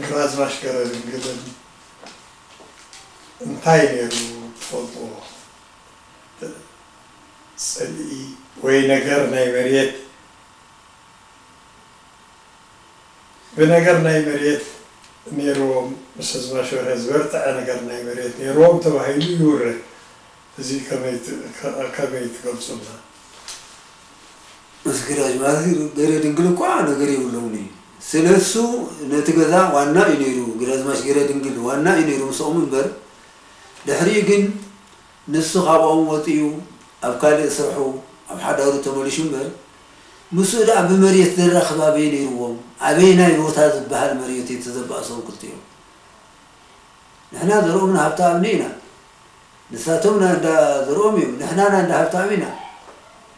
ግራዝማች ገረ ድንግልን እንታይ ነይሩ ትፈልጥዎ ፀልኢ ወይ ነገር ናይ መሬት ናይ መሬት ነይርዎም ተባሂሉ ይውረድ እዚ ከመይ ትገልፁና ምስ ግራዝማች ገረ ድንግል እኳ ነገር የብለውን እዩ ስለሱ ነቲ ገዛ ዋና እዩ ነይሩ ግራዝማች ገረ ድንግል ዋና እዩ ነይሩ ምስኦም እምበር ድሕሪ ግን ንሱ ካብኦም ወፂኡ ኣብ ካልእ ስርሑ ኣብ ሓዳሩ ተመሊሹ እምበር ምስኡ ዳ ብመሬት ዘራኽብ ኣበይ ነይርዎም ኣበይ ናይ ቦታ ዝበሃል መሬት እዩ ተዘባእሶም ክልቲኦም ንሕና ዘርኦምና ሃብታምኒ ኢና ንሳቶም ና እንዳ ዘርኦም እዮም ንሕና ና እንዳ ሃብታም ኢና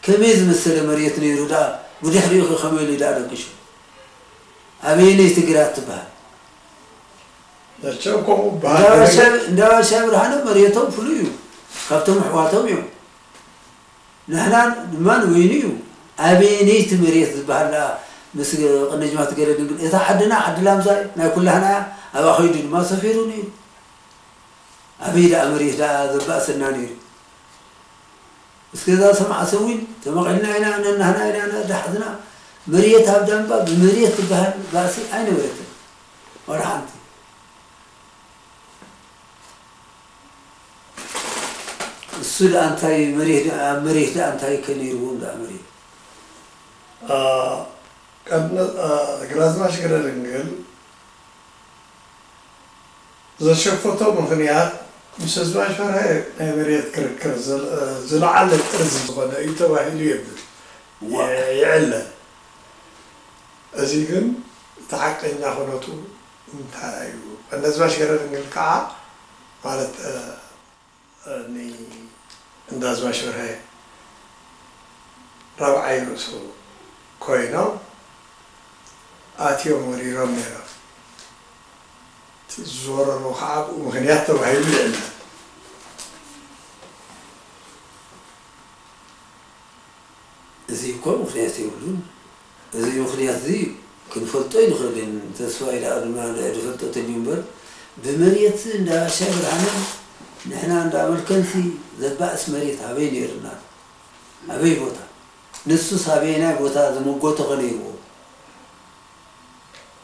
ከመይ ዝመሰለ መሬት ነይሩ ዳ ብድሕሪኡ ከመይ ኢሉ ዳ ደቂሹ ኣበየነይ ትግራት ትበሃል ደቸም ከምኡ እንዳ ባሻ ብርሃነ መሬቶም ፍሉይ እዩ ካብቶም ኣሕዋቶም እዮም ንሕና ድማ ንወይኑ እዩ ኣበየነይቲ መሬት ዝበሃል ምስ ቅነጅማት ገለ ድንግል እታ ዓድና ዓዲ ላምዛይ ናይ ኩላህና ኣብኣ ከይዱ ድማ ሰፊሩ ነይሩ ኣበይ ዳኣ መሬት ዳኣ ዘባእሰና ነይሩ እስከዛ ሰማዕ ሰዊን ተመቂልና ኢና ነናህና ኢና ዳሕዝና መሬት ኣብ ዳንባ ብመሬት ትበሃል ባእሲ ኣይነበረትን ወላ ሓንቲ እሱ ዳ እንታይ መሬት ኣብ መሬት ዳ እንታይ ከነይርዎም ዳ መሬት ግራዝማች ገረ ድንግል ዘሸፈቶ ምክንያት ምስ ኣዝማች በርሀ ናይ መሬት ክርክር ዝለዓለ ቅርዚ ዝኾነ እዩ ተባሂሉ የብል ይዕለ እዚ ግን እቲ ሓቀኛ ኩነቱ እንታይ እዩ ኣነዝማች ገረ ድንግል ከዓ ማለት እንዳ ኣዝማች በርሀ ራብዓይ ርእሱ ኮይኖም آتی عمری را میرا زور رو خواب و مخنیت رو هیلی اینا زي كل مخنيات يقولون زي مخنيات زي كن فلتين خلين لأرمان إلى فلتو عرفت اليومبر بمريت عند شاب العمل نحن عند عمل كنسي ذات بأس مريت عبين يرنا عبين بوتا. نسوس عبينا بوتا ذنو قوتا غنيبو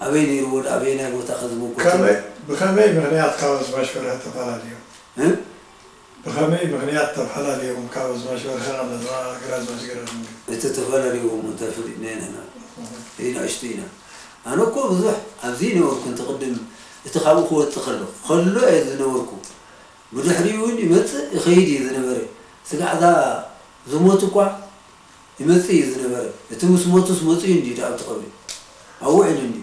أبيني يقول أبيني يقول تأخذ مو كتير كم؟ بخمي ئەوەی نیرون ئەوێنە بۆ تەخز بوو بخەمەی بەغنیات کاوز بەشوەرێتە بەڵالیێ بخەمەی بەغنیات تەبحەلالیێوم کاوز بەشوەر خەرە لەگراز بەشگرم تتفەلەلیوم هنا. هنا عشتينا أنا كل بزح. أبزيني وركو أنت قدم اتخابو قوة تخلو خلو إذن وركو. بدحريون مت خيدي إذن بري سقع ذا زموت قع يمثي إذن بري يتمس موت سموت يندي تعب تقبي أو عندي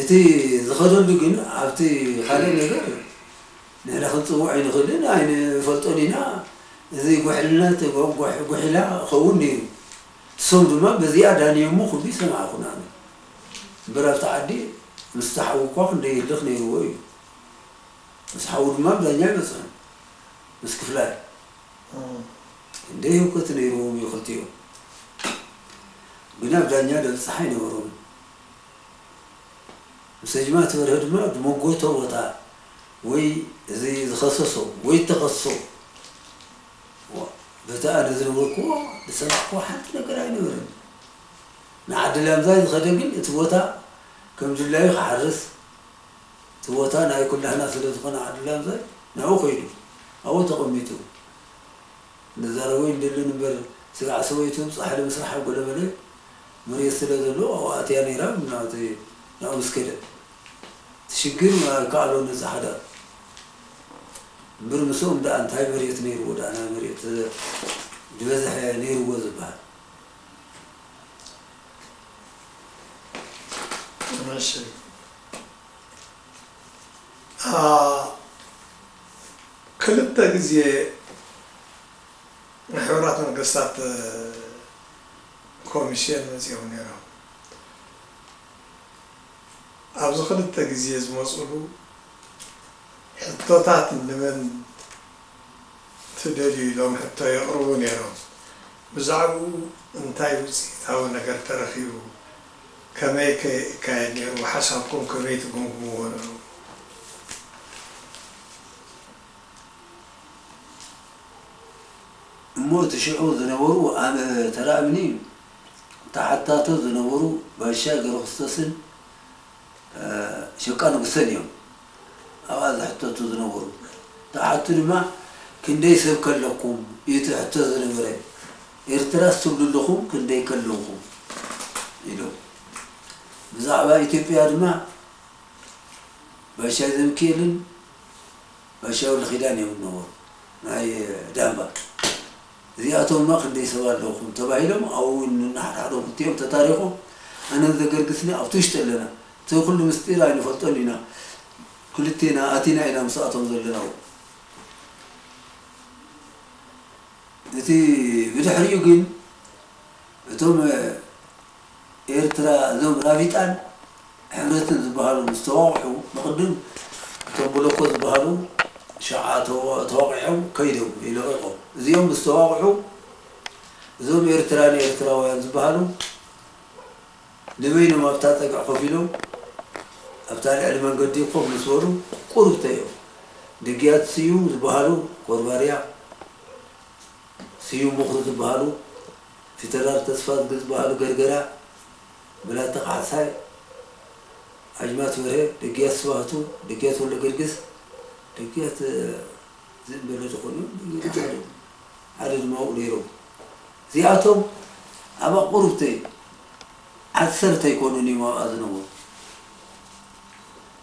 እቲ ዝኸደሉ ግን ኣብቲ ካልእ ነገር ንሕና ክንፅውዕ ኣይንኽእልን ኣይንፈልጦን ኢና እዚ ጉሕልነት ጉሒላ ኸውን ነይሩ እሶም ድማ በዚኣ ዳንዮሞ ኩሉ ይሰማዕኹና እምበር ኣብቲ ዓዲ ምስ ተሓዉ እኳ ክንደይልኽ ነይርዎ እዩ ምስ ሓዉ ድማ ብዳኛ ይመፅን ምስ ክፍላይ እንደይ ህውከት ነይርዎም እዩ ክልቲኦም ግን ኣብ ዳኛ ደብፅሓ ይነበሮም مسجمات ورهد ما بموجوت وطا وي زي زخصصو وي تقصو بتأنا زنبكو بسمعكو حتى نقرأ نورن نعد الأمزاي زخدمين اتوتا كم جلاي خحرس اتوتا ناي كلنا سلسقنا عد الأمزاي نعو خيلو أو تقميتو نزاروين دل نبر سلع سويتو صحل مسرحة قول ملي مريس سلسلو أو أتيا نيرا من نعو مسكدة ኣብኡ ኣትያ ነይራ ናብቲ ናብኡ ምስ ከደ ትሽግር ከኣሎ ነፃ ሓዳር እምበር ምስኦም ዳ እንታይ መሬት ነይርዎ ዳ ናይ መሬት ዝበዝሐ ነይርዎ ዝበሃል እሺ ክልተ ግዜ ሕቡራት መንግስታት ኮሚሽን መፅኦም ነይሮም ኣብዚ ክልተ ግዜ ዝመፅሉ ሕቶታት ንመን ትደልዩ ኢሎም ሕቶ የቕርቡ ነይሮም ብዛዕባኡ እንታይ ውፅኢታዊ ነገር ተረኺቡ ከመይ ከይካየድ ነይሩ ሓሳብኩም ከመይ ትግምግምዎ ነሩ እሞ እቲ ሽዑ ዝነበሩ ኣነ ተራእምኒ ተሓታቶ ዝነበሩ ባሻ ገረ شكانو قسنيهم أواز حتى تذنوروا تحتني ما كندي سب كلكم. يت حتى إرتراس سب لكم كندي كلكم. يلو بزعبا إثيوبيا دما باشا زمكيلن باشا الخدان يوم النور هاي دامبا. زياتهم ما كندي سوا لكم تبعيلهم أو نحرحرهم تيوم تتاريخهم. أنا ذكر قسني أو تشتل لنا ውሽጢ ኣለና እቲ ኩሉ ምስጢር ኣይንፈልጦን ኢና ክልቴና ኣቲና ኢና ምስኣቶም ዘለና እቲ ብድሕሪኡ ግን እቶም ኤርትራ እዞም ራቢጣን ሕብረትን ዝበሃሉ ምስ ተዋቕዑ ንቅድም እቶም ቦሎኮ ዝበሃሉ ሸዓ ተዋቂዖም ከይዶም ይለቂቆም እዚኦም ምስ ተዋቕዑ እዞም ኤርትራ ንኤርትራውያን ዝበሃሉ ንበይኖም ኣብታ ፀግዕ ኮፍ ኢሎም ኣብታ ልዕሊ መንገዲ ኮፍ ምስ በሉ ቁርብተ እዮም ድግያት ስዩም ዝበሃሉ ኮርባርያ ስዩም ምኽሪ ዝበሃሉ ፊተራር ተስፋ ዝበሃሉ ገርገራ ብላተ ካሕሳይ ኣጅማት በርሀ ደጊያት ስባህቱ ደጊያት ወለ ገርግስ ደጊያት ዝእንበለ ዝኾኑ ሓደ ድማ ኣብኡ ነይሮም እዚኣቶም ኣብ ቁርብተ ዓሰርተ ኣይኮኑን እዮም ኣብኣ ዝነበሩ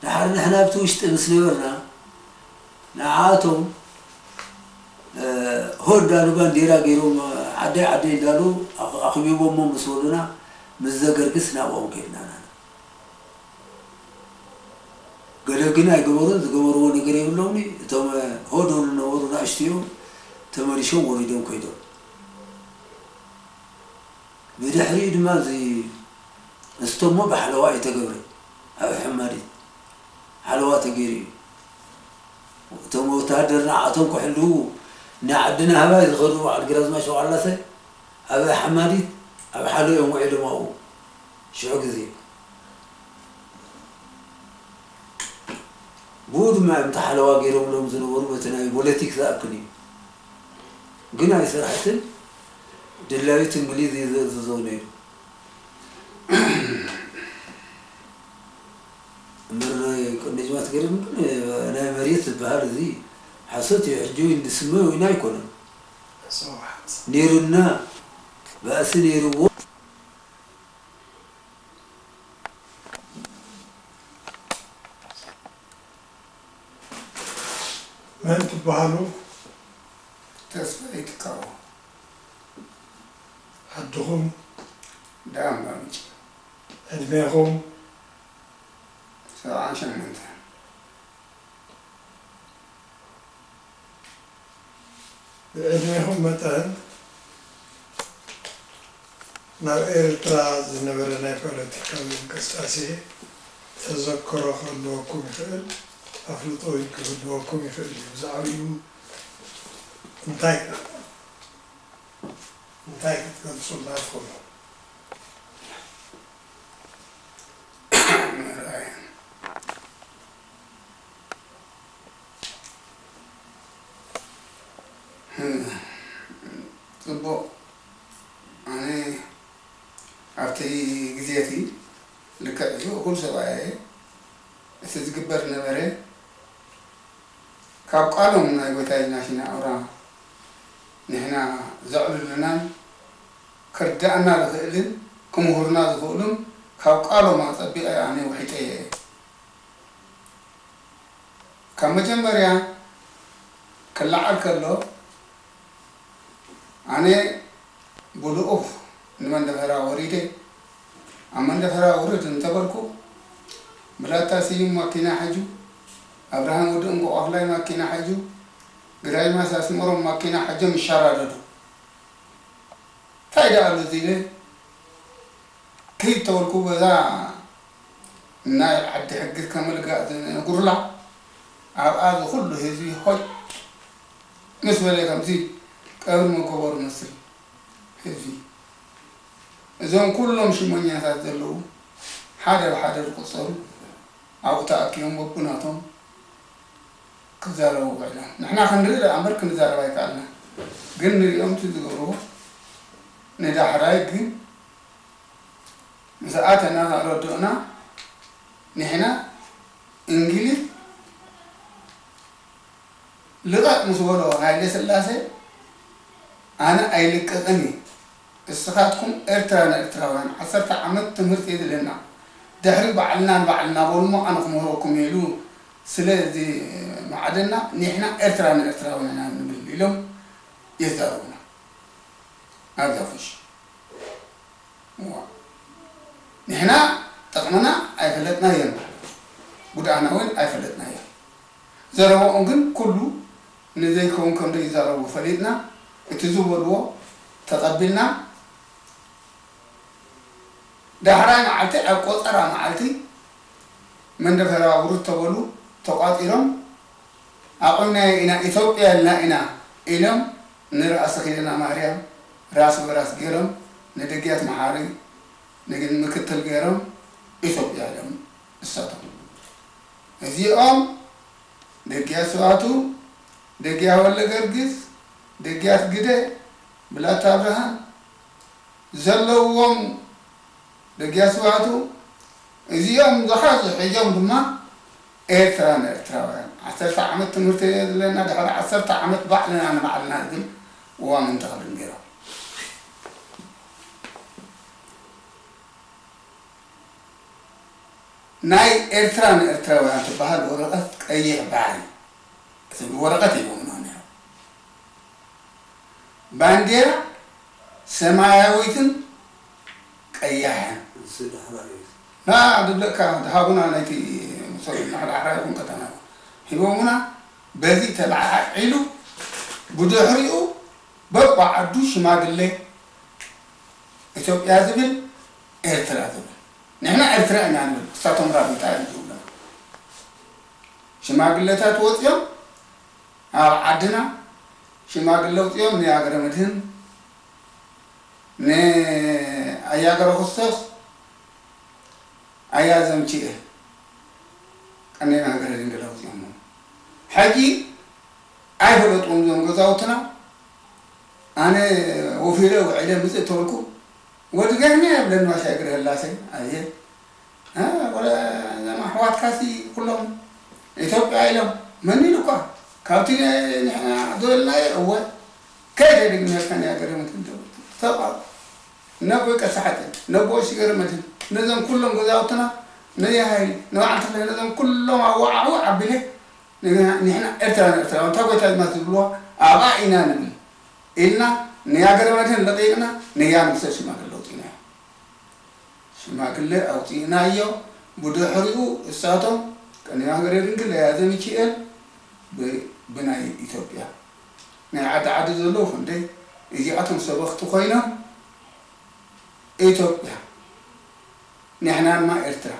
ንሓርና ሕናብቲ ውሽጢ ምስ ነበርና ንዓቶም ሆድ ባንዴራ ገይሮም ዓደይ ዓደይ ዳሉ ኣኽቢቦሞ ምስ ወሉና ምስ ዘገርግስ ናብኦም ከይድና ገለ ግን ኣይገበሩን ዝገበርዎ ነገር የብለውኒ እቶም ሆድ ዝነበሩ ናእሽትዮ ተመሪሾም ወሪዶም ኮይዶም ብድሕሪኡ ድማ እዚ ንስቶሞ ባሕለዋ እዩ ተገብረ ኣብ ሕማድ እዩ። حلوات تجري تم وتهدر نعتهم كحلو نعدنا هبا يدخلوا على الجراز ما شو على سه أبا حمادي أبا حلو يوم عيد ما هو شو كذي بود ما أنت حلوة غيرهم لهم زنور بتنا بوليتيك ذاكني قنا يسرحتن دلالة إنجليزي ذو زونير مر كنا جماعة قريب أنا مريت البهار ذي. حصلت يحجوا يندسموا وينايكونا نيرنا بأس نيرو. ما انت بهالو تسمعي تكاو هدهم دعم أدماغهم ዕድሜኹም ሰብዓን ሸመንተ ብዕድሜኹም መጠን ናብ ኤርትራ ዝነበረ ናይ ፖለቲካዊ እንቅስቃሴ ተዘክሮ ክህልወኩም ይኽእል ኣፍልጦ ክህልወኩም ይኽእል እዩ ብዛዕባ እዩ እንታይ እንታይ ክትገልፁልና ትኽእሉ ኩሉ ሰብኣየ እቲ ዝግበር ነበረ ካብ ቃሎም ናይ ጎይታይና ሽና ኣውራ ንሕና ዘዕልሉናን ከርዳእና ዝኽእልን ክምሁርና ዝኽእሉን ካብ ቃሎም ኣፀቢቐ ኣነ ውሒጠ እየ ካብ መጀመርያ ክላዓል ከሎ ኣነ ብልኡኽ ንመንደፈራ ወሪደ amanda fara wuri tun ta barko mulata si yin makina haju abraham wudu ngo offline makina haju girai ma sa su moro makina haju mishara da do tai da alu zile kai ta barko ba za na adda haggir kamal ga gurla ab'adu kullu hizbi hoy misbale kamsi qabr mo ko bor nasri hizbi እዞም ኩሎም ሽመኛታት ዘለዉ ሓደ ብሓደ ዝቁፀሩ ኣብኡ ተኣኪቦም በቡናቶም ክዛረቡ ውዒሎም ንሕና ክንርኢ እምበር ክንዛረባ ይከኣልና። ግን ንሪኦም ዝገብርዎ ንዳሕራይ ግን ምስኣተና ረድኡና ንሕና እንግሊዝ ልቐቅ ምስ በሎ ሃይለ ስላሴ ኣነ ኣይልቀቕን እዩ እስኻትኩም ኤርትራ ንኤርትራውያን ዓሰርተ ዓመት ትምህርቲ እየ ዘለና ድሕሪ ባዕልና ንባዕልና በልሞ ኣነ ክምህረኩም ኢሉ ስለዚ ማዓደና ንሕና ኤርትራ ንኤርትራውያን ንብል ኢሎም የዛረቡና ኣብዛ ፍሽ ንሕና ጠቕመና ኣይፈለጥና እየን ጉድኣና እውን ኣይፈለጥና እየን ዘረብኦም ግን ኩሉ ንዘይከውን ከም ይዛረቡ ፈሊጥና እቲ ዝበልዎ ተቐቢልና ዳሕራይ መዓልቲ ኣብ ቆፀራ መዓልቲ መንደፈራ ውሩድ ተበሉ ተቋጢሮም ኣቆምናዮ ኢና ኢትዮጵያ ኢልና ኢና ኢሎም ንራእሲ ኪደና ማርያም ራስ በራስ ገይሮም ንደጊያት መሓሪ ምክትል ገይሮም ኢትዮጵያ ኢሎም እሳቶም እዚኦም ደጊያት ሰባቱ ደጊያ ወለ ገርግስ ደጊያት ግደ ብላታ ብርሃን ዘለውዎም ደጊያ ሰባቱ እዚኦም ዝሓዙ ሕጆም ድማ ኤርትራ ንኤርትራውያን ዓሰርተ ዓመት ትምህርቲ ዘለና ድሕሪ ዓሰርተ ዓመት ባዕልና ንባዕልና ግን እዋም እንተኽልን ገይሮም ናይ ኤርትራ ንኤርትራውያን ትበሃል ወረቐት ቀይሕ ባህሪ ወረቐት ይቦምና ነይሩ ባንዴራ ሰማያዊትን ቀያሕን ና ድብለካ ድሃቡና ናይቲ ናሕዳሕራይኹም ከተማ ሂቦሙና በዚ ተለዓዒሉ ብድሕሪኡ በባ ዓዱ ሽማግሌ ኢትዮጵያ ዝብል ኤርትራ ዝብል ንሕና ኤርትራ ኢና ንብል። ክሳቶም ራቢጣ ዝብለና ሽማግሌታት ወፂኦም ኣብ ዓድና ሽማግለ ውፅኦም ንያገረ መድህን አያገረ ክርስቶስ ኣያዘምቺ እየ ቀነና ነገረ ድንግል ኣውፅኦም ሕጂ ኣይፈለጥዎም እዞም ገዛውትና ኣነ ወፊለ ውዕለ ምፅእ እተበልኩ ወዲ ገርኒ የብለኒ ዋሻ እግሪ ኣየ ዘማ ኣሕዋትካሲ ኩሎም ኢትዮጵያ ኢሎም መን ኢሉ እኳ ካብቲ ዘለና እወ ከይደ ድግሜልካ ሃገር ምትንተቋ نبوي كسحتي نبوي شجر مدن نزم كلهم جزاؤتنا نيا هاي نوعتنا نزم كلهم عو عو عبله نحن نحن إرتنا إرتنا وتقول تاج ما تقولوا أبا إنا نبي إلنا نيا جر مدن لطينا نيا مسج كله تينا شما كله أو تينا يو بدو حريو الساتم كان يا جرين كله هذا ميشيل بناي إثيوبيا نعد عدد اللوفن ده إذا أتم سبخت خينا ኢትዮጵያ ንሕና ድማ ኤርትራ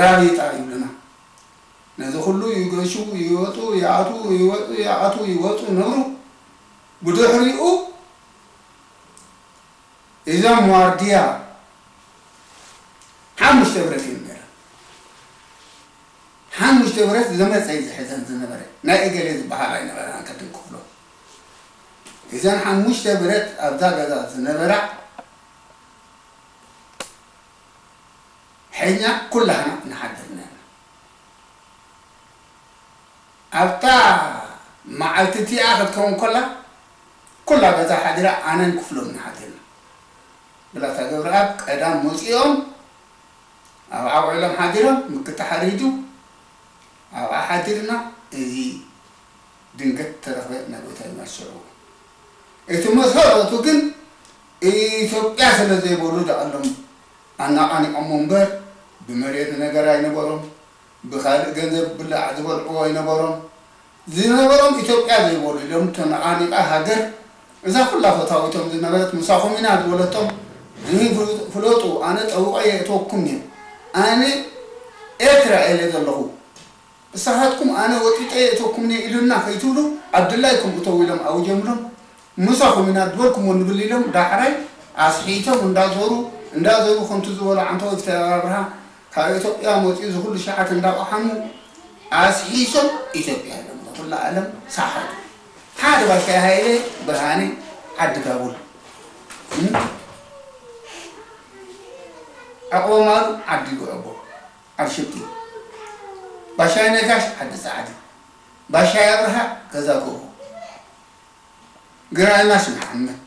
ራቢጣ ይብልና ነዚ ኩሉ ይገሹ ይወፁ ይኣቱ ይወፁ ይኣቱ ይወፁ ነብሩ ብድሕሪኡ እዞም ዋርድያ ሓሙሽተ ብረት እዩ ነረ ሓሙሽተ ብረት ዘመፀ እዩ ዝሕዘን ዝነበረ ናይ እገሌ ዝበሃል ኣይነበረ ቅድም ክፍሎ እዘን ሓሙሽተ ብረት ኣብዛ ገዛ ዝነበራ ሕኛ ኩላህና ንሓድር ነርና ኣብታ መዓልቲ እቲኣ ክትከውን ኮላ ኩላ ገዛ ሓዲራ ኣነን ክፍሎም ንሓድርና ብላታ ገብረኣብ ቀዳም መፂኦም ኣብዓ ውዕሎም ሓዲሮም ምክታ ሓሪዱ ኣብዓ ሓዲርና እዚ ድንገት ተረኽበ ናብ ቦታ ይመስዑ እቲ መሰረቱ ግን ኢትዮጵያ ስለ ዘይበሉ ዳኣሎም ኣናቃኒቆሞ እምበር ብመሬት ነገር ኣይነበሮም ብካልእ ገንዘብ ብላዕ ዝበልዕዎ ኣይነበሮም ዝነበሮም ኢትዮጵያ ዘይበሉ ኢሎም ተነቃኒቃ ሃገር እዛ ኩላ ፈታዊቶም ዝነበረት ምሳኹም ኢና ዝበለቶም ፍለጡ። ኣነ ጠውቀየ እተወኩም እየ። ኣነ ኤርትራ ኤለ ዘለኹ። እሳኻትኩም ኣነ ወጢጠ እተወኩም እየ ኢሉና ከይትብሉ ዓብድላይኩም እተው ኢሎም ኣውጀምሎም ምሳኹም ኢና ዝበልኩምዎ ንብል ኢሎም ዳሕራይ ኣስሒቶም እንዳዞሩ እንዳዘሩ ከምቲ ዝበሉ ዓንተው ዝተባብርሃ ካብ ኢትዮጵያ መፂኡ ዝኩሉ ሸዓት እንዳቆሓሙ ኣስሒሶም ኢትዮጵያ ኢሎም ኩላ ዓለም ሳሓቱ ሓደ ባሻይ ሃይለ ብርሃኔ ዓዲ ጋቡል ኣቆማሉ ዓዲ ጉዕቦ ዓዲ ሽብቲ ባሻይ ነጋሽ ዓዲ ፃዕዲ ባሻይ ኣብርሃ ገዛ ጎቦ ግራይ ማሽ መሓመድ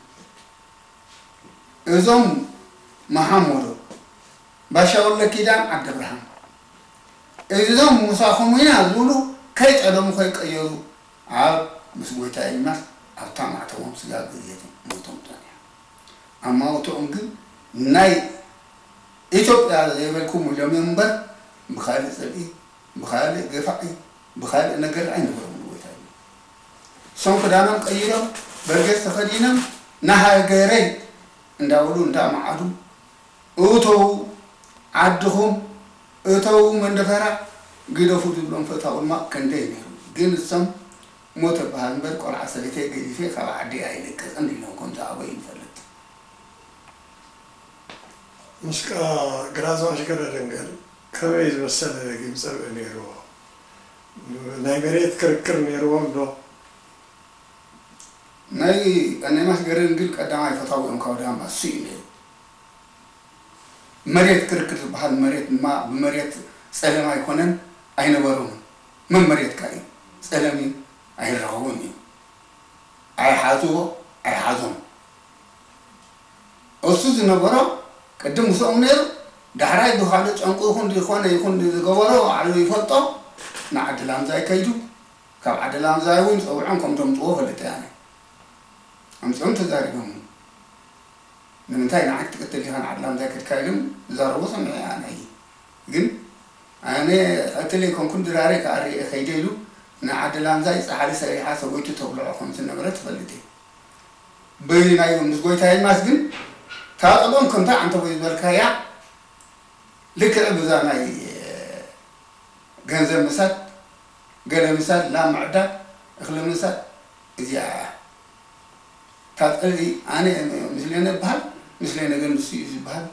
እዞም መሓመዶ ባሻ ወለ ኪዳን ዓዲ ብርሃን እዞም ሙሳኹም ኢና ዝብሉ ከይፀለሙ ከይቀየሩ ኣብ ምስ ጎይታ ኢልማስ ኣብታ ማዕተቦም ስጋ ግዜት ሞቶም ጠንያ ኣብ ግን ናይ ኢትዮጵያ ዘይበልኩም ኢሎም እምበር ብካልእ ፅልኢ ብካልእ ገፋዒ ብካልእ ነገር ኣይነበሮም ጎይታ እዩ እሶም ክዳኖም ቀይሮም በርገስ ተኸዲኖም ናሃገረይ እንዳብሉ እንዳማዓዱ እተው ዓድኹም እተው መንደፈራ ግደፉ ዝብሎም ፈታው ድማ ክንደይ ነይሩ ግን እሶም ሞተ በሃል እምበር ቆልዓ ሰበይተይ ገዲፌ ካብ ዓዲ ኣይለቀፅን ኢሎም ከምዚ ኣበይ ንፈልጥ ምስቃ ግራዝማች ገረ ድንግል ከመይ ዝመሰለ ግምፀብእ ነይርዎ ናይ መሬት ክርክር ነይርዎም ዶ ናይ ቀናይማስ ገረ ድንግል ቀዳማይ ፈታዊኦም ካብ ዳማ እሱ እዩ ነይሩ መሬት ክርክር ዝበሃል መሬት ድማ ብመሬት ፀለም ኣይኮነን ኣይነበሩን መን መሬትካ እዩ ፀለም እዩ ኣይረኸቡን እዩ ኣይሓዝዎ ኣይሓዞም እሱ ዝነበሮ ቅድም ምስኦም ነይሩ ዳሕራይ ብካልእ ጨንቁ ይኹን ዝኾነ ይኹን ዝገበሮ ባዕሉ ይፈልጦ ንዓዲ ላምዛይ ከይዱ ካብ ዓዲ ላምዛይ እውን ፀውዖም ከም ተምፅዎ ፈለጠ ያነ ኣምፅኦም ተዛሪቦም ንምንታይ ንዓዲ ትቅትል ኢኻ ንዓዲ ላምዛይ ክትካይድም ዝዛረቦ ሰሚዐ ኣነ ግን ኣነ ቀትል ኮንኩን ድራሬ ከኣርየ ከይደ ኢሉ ንዓዲ ላምዛይ ፀሓሊ ሰሪሓ ሰበይቱ ተብልዖ ከም ዝነበረ ትፈልጥ እየ በይናዩ ምስ ጎይታ ይልማስ ግን ታጥሎም ከምታ ዓንተ ወይ ዝበልካያ ልክዕ ብዛ ናይ ገንዘብ ምሳድ ገለ ምሳድ ላብ ምዕዳግ እኽሊ ምሳድ እዚኣ ታጠዚ ኣነ ምስለነ በሃል ምስለነ ግን ንሱ እዩ ዝበሃል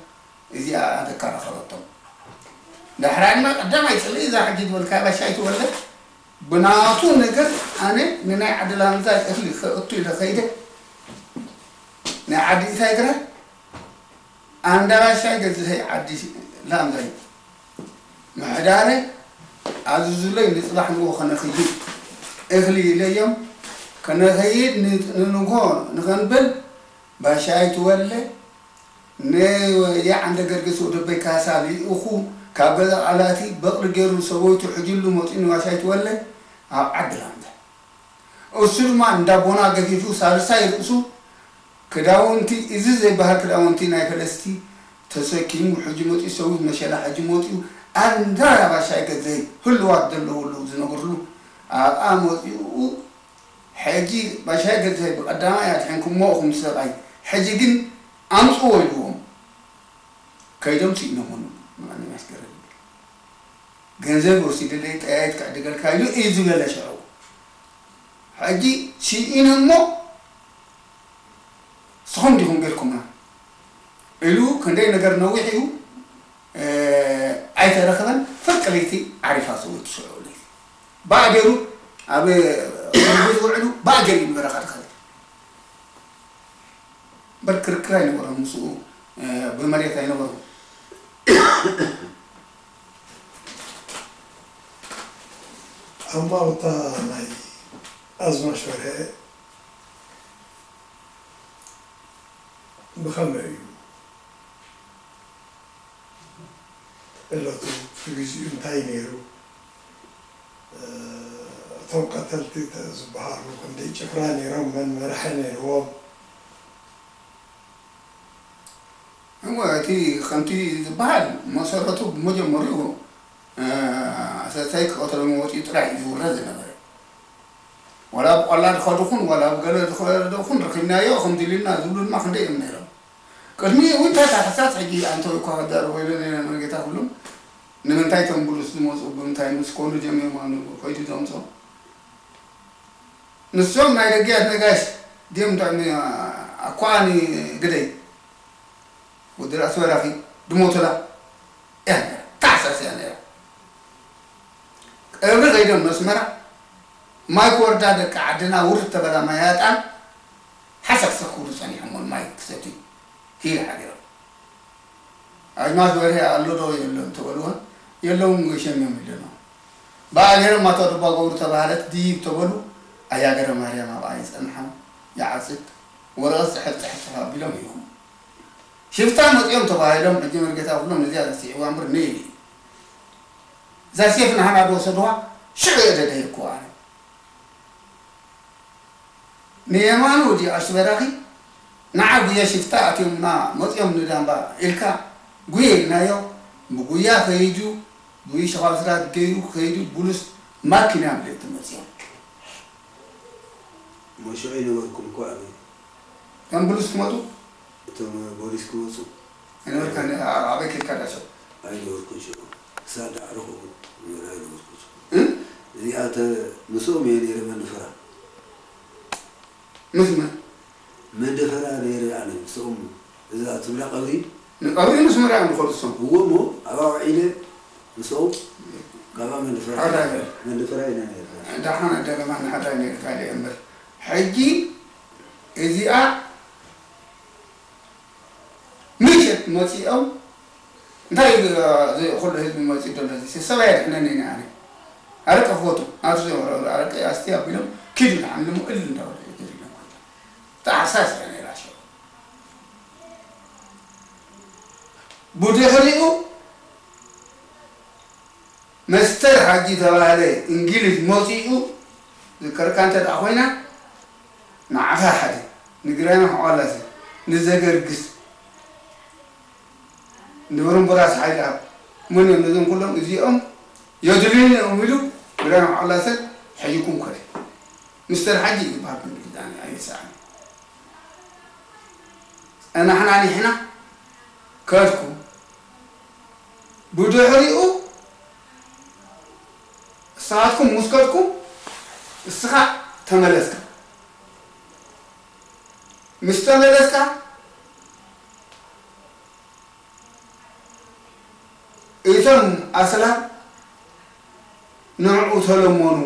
እዚኣ ተከራኸበቶም ዳሕራይ ድማ ቀዳማይ ፅልኢ እዛ ሕጂ ዝበልካ ባሻይ ትወለድ ብናቱ ነገር ኣነ ንናይ ዓዲ ላምንታይ እኽሊ ከእቱ ኢለ ከይደ ናይ ዓዲ እንታይ ግረ ኣንዳ ባሻይ ገዝተይ ዓዲ ላምዛይ ምሕዳረ ኣዝዙለይ ንፅባሕ ንጎ ከነኽይድ እኽሊ ኢለዮም ከነኸይድ ንንጎ ንኸንብል ባሻይ ትወለ يعند قرقس ودبي كاسابي. أخو كابل علاتي بقر جيرو سويت حجل موتين واسايت ولا؟ آه، عدل عند أسر ما عند بونا قفيفو صار ساير أسو. كداونتي إزز بها كداونتي نايكلستي تسكين حجموت يسوي مشلا حجموت عند باشاي كذي هل واد له هل زنقر له آه، آموت آه، حجي باشاي كذي بالقدام يا تحنكم موقم سرعي حجي جن أمس أولو. ከይዶም ስኢኖም ማንም ያስገርም ገንዘብ ወሲድለይ ጠያይት ክዕድገልካ ኢሉ እዩ ዝበለ ሽዑ ሕጂ ሲኢን እሞ ስኹም ዲኹም ጌርኩምና ኢሉ ክንደይ ነገር ነዊሕ እዩ ኣይተረኸበን ፍርቂ ለይቲ ዓሪፋ ሰዎች ትስዕዑ ለይቲ። ባእ ገይሩ ኣብ ዝውዕሉ ባእ ገይሩ እዩ በረኻ ድኸለ በር ክርክር ኣይነበሮም ምስኡ ብመሬት ኣይነበሩ اما اوتا نای از مشوره بخمه الا تو تلویزیون تاینی رو تو آه، قتلت تزبهار وكنت شكراني رم من مرحني الوام እቲ ከምቲ ዝበሃል መሰረቱ ብመጀመሪኡ ኣሰታይ ክቐተሎም ወፂኡ ጥራይ እዩ ዝውረድ ዝነበረ ወላ ብቆላ ድኸዱኹን ወላ ብገለ ድኸዱኹን ረኪብናዮ ከምዚ ኢልና ዝብሉ ድማ ክንደይ እዮም ነይሮም ቅድሚ ውንታት ሓሳስ ሕጂ ኣንተ እኳ ከዳር ኮይኑ ጌታ ኩሎም ንምንታይ ቶም ብሉስ ዝመፁ ብምንታይ ምስ ኮኑ ጀሚሮም ከይዱ ዘምፆም ንሶም ናይ ደጊያት ነጋሽ ድዮም ኣኳኒ ግደይ ودير أسوارا في دموت لا. يعني تعسر سيانا يا أبر غيدون مسمرة ما يكون دادك عدنا ورد بلا ما ياتان حسك سكور سني حمون ما يكسدي هي الحقيقة أجمع زوري قالوا دو يلون تقولون يلون غشم يوم يلون بأجر ما تدبا قور تبالت دي تقولوا أيا غير مريم أبا عيسى نحن يعصد ورأس حتى حتى بلا ما يكون شفتها مطيوم تبايلهم أجي مرقتا وفنهم نزيادة سيعوا أمر نيلي زي سيفنا سدوا شو يا يجده يكوانا نيمان دي أشبراخي نعب يا شفتا أتيم ما نا مطيوم ندم با إلكا. قوي نايو بقويا خيجو بقوي شغال سرات جيرو خيجو بولس ما كنا بيت مزيان ما شو عينه ما يكون كوامي كان بولس ما تو تما بوريس كوسو أنا ورك أنا عربي كل كذا شو أي دور كوشو ساد عرفه ولا أي دور كوشو ريات مسوم يعني رمن فرا مسمى من دفرا يعني رير يعني مسوم. إذا تبلا قوي؟ قوي مسمى رأي مخلصون هو مو؟ أبا عيلة مسوم؟ قبا من دفرا هذا من دفرا هنا دحنا دلما نحتاج نتكلم حجي إذا مشيت موتي أو نتاي يقول له هذي موتي دولة زي سبعة إحنا نينا يعني. عرق أفوتو عرق عرق أستيا بينهم كيدو نعلمو إلا دولة يدير لهم تعساس يعني راشو. بودي خليقو مستر حجي تبالي إنجليز موتيو ذكر كانت أخوينا. نعفا حدي. نقرأنا حوالاتي نزقر قسم ንዘገርግስ ንብርምቡራስ ሓይሊ ኣብ ምን እዮም ነዞም ኩሎም እዚኦም የድልዩኒ እዮም ኢሉ ግራይና ሕዋላሰን ሕይኩም ከደ ምስተር ሓጂ ዝበሃል ክንግዛ ኣይሰዓኒ ፀናሕና ኒሕና ከድኩ ብድሕሪኡ እሳትኩም ምስ ከድኩም እስኻ ተመለስካ ምስ ተመለስካ እቶም ኣስላም ንዕኡ ተለመኑ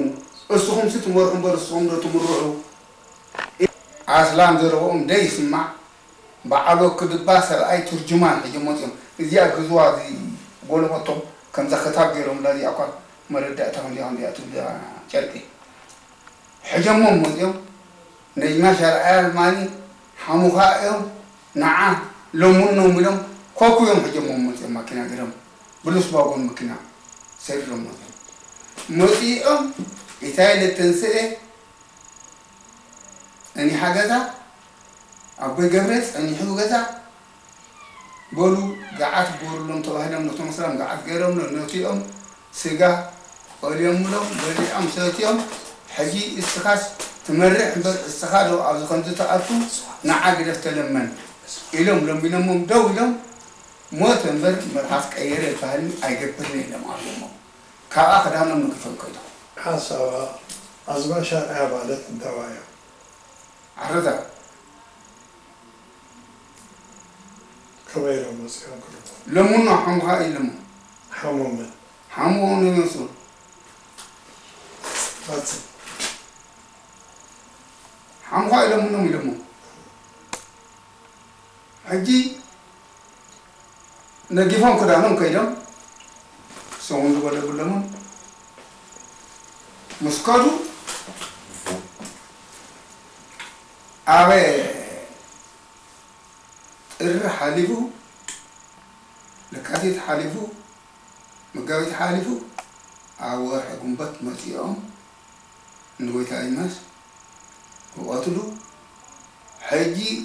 እስኹም ሲ ትመርሑ እምበር እስኹም ዶ ትምርዑ ኣስላም ዘረብኦም ደይስማዕ በዓሎ ክድባ ሰብኣይ ትርጅማን ሕጂ መፅኦም እዚኣ ግዝዋ እዚ ጎለመቶም ከምዛ ክታብ ገይሮምላ እዚኣ እኳ መረዳእታ ከምዚኣ ከምዚኣ ትብላ ጨርቂ ሕጀሞም መፅኦም ነጅማ ሸርዓያ ድማኒ ሓሙኻ እዮም ንዓ ለሙኖም ኢሎም ኮኩዮም ሕጀሞም መፅኦም መኪና ገይሮም ብሉስ ባጎን መኪና ሰሪሮም መፅኦም መፂኦም ኢታይ ለተንስአ ፀኒሓ ገዛ ኣቦይ ገብረ ፀኒሑ ገዛ በሉ ገዓት ግበሩሎም ተባሂሎም ነቶም ስላም ገዓት ገይሮም ነቲኦም ስጋ ቆልዮምሎም በሊዖም ሰትዮም ሕጂ እስኻስ ትመርሕ እምበር እስኻ ዶ ኣብዚ ከምዚ ተኣቱ ንዓ ግደፍ ተለመን ኢሎም ለሚኖሞም ደው ኢሎም ሞት እምበር መታስቀየረ ባህል አይገብርን የለም አለሞ ካብኣ ክዳነ ንክፈልከቶ ሓሳባ ኣዝማሻ ናያ ማለት እንተባያ ዓረታ ከመይ ኢሎም መፅኦም ክል ለሙኖ ሓሙካ ኢልሞ ሓሙምን ሓሙን ይመሱ ሓሙካ ኢሎምኖም ኢሎሞ ሕጂ نجيبهم كده هم كيدم سوون دبلا بلمون مسكادو أبي إر حالفو لكاتي حالفو مقاوي حالفو أو حكم بات ماتيهم. نويت أيماس وقاتلو. حجي.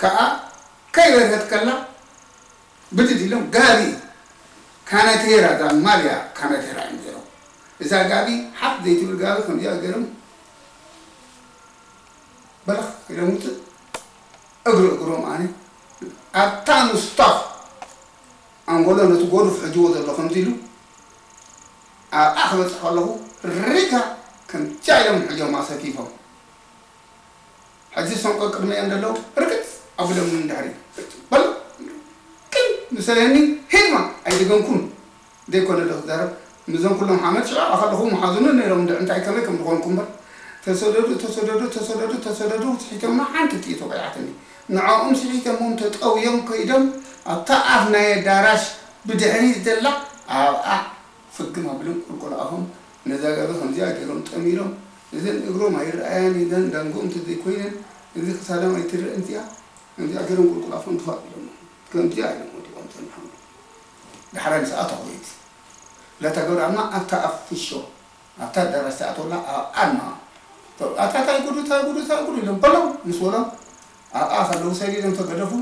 ከዓ ከይበርሀት ከላ ብድድ ኢሎም ጋቢ ካናቴራ እዛ ማልያ ካናቴራ እዮም ገይሮም እዛ ጋቢ ሓፍ ዘይትብል ጋቢ ከምዚኣ ገይሮም በለኽ ኢሎም ውፅእ እግሪ እግሮም ኣነ ኣብታ ንስታፍ ኣንጎሎ ነቲ ጎዱፍ ሕጅዎ ዘሎ ከምዚ ኢሉ ኣብኣ ክበፅሕ ከለኹ ሪጋ ከምጃ ኢሎም ሕጆም ኣሰፊፎም። ሕጂ ሰንቆ ቅድሚኦም ዘለዉ ርግፅ abula mun dare bal كل نسلاني هما أي دقون كون دي كون الله دارب نزون كلهم حامد شعر. أخذ أخو محاضنون نيرم دعن تعيكمي كم نقول كم بر تسددو تسددو تسددو تسددو تحيكمنا حانت تيتو قيعتني نعاهم سحيكمهم تتقو يوم كيدم أطعف نايا داراش. بدعني تلا أو آه، أع آه. فقم أبلم كل أهم نزاق أبهم زيادة لهم تأميرهم. إذن إقروا ما يرآيان إذن دنقوم تذي كوينن. إذن خسالهم أي ترى أنتيا. ኣፎም ተፋቂሎም ከምዚኣ ኢሎም ወዲቆም ፀኒሖም ድሕራ ንሰኣት ኣኮይቲ ለተገብራ ድማ ኣብታ ኣፍ ፍሾ ኣብታ ኣዳራሽ ተኣትወላ ኣብኣ ኣታ ታይ ጉዱ ታይ ጉዱ ታይ ጉዱ ኢሎም በሎም ምስ በሎም ኣብኣ ከለዉ ሰዲዶም ተገደፉ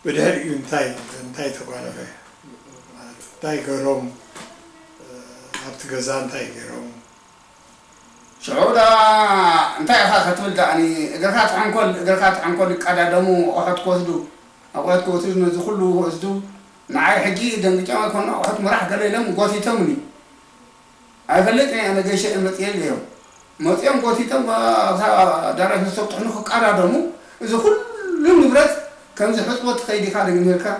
ไปได้ยืนใต้ยืนใต้ตะวันเลยใต้กระรมอับตกระซานใต้กระรม شعودا انت يا أخي تولد يعني اقركات عن كل اقركات عن كل قدا دمو احد كوسدو اقوات كوسدو نزي كله وسدو نعاي حجي دم جاما كون احد مراح قال لهم قوتي تمني اغلطني أنا جيش مطيل اليوم مطيم قوتي تم دارا في الصبح نخ قدا دمو اذا كل كم وقت قيدي خارج الملكة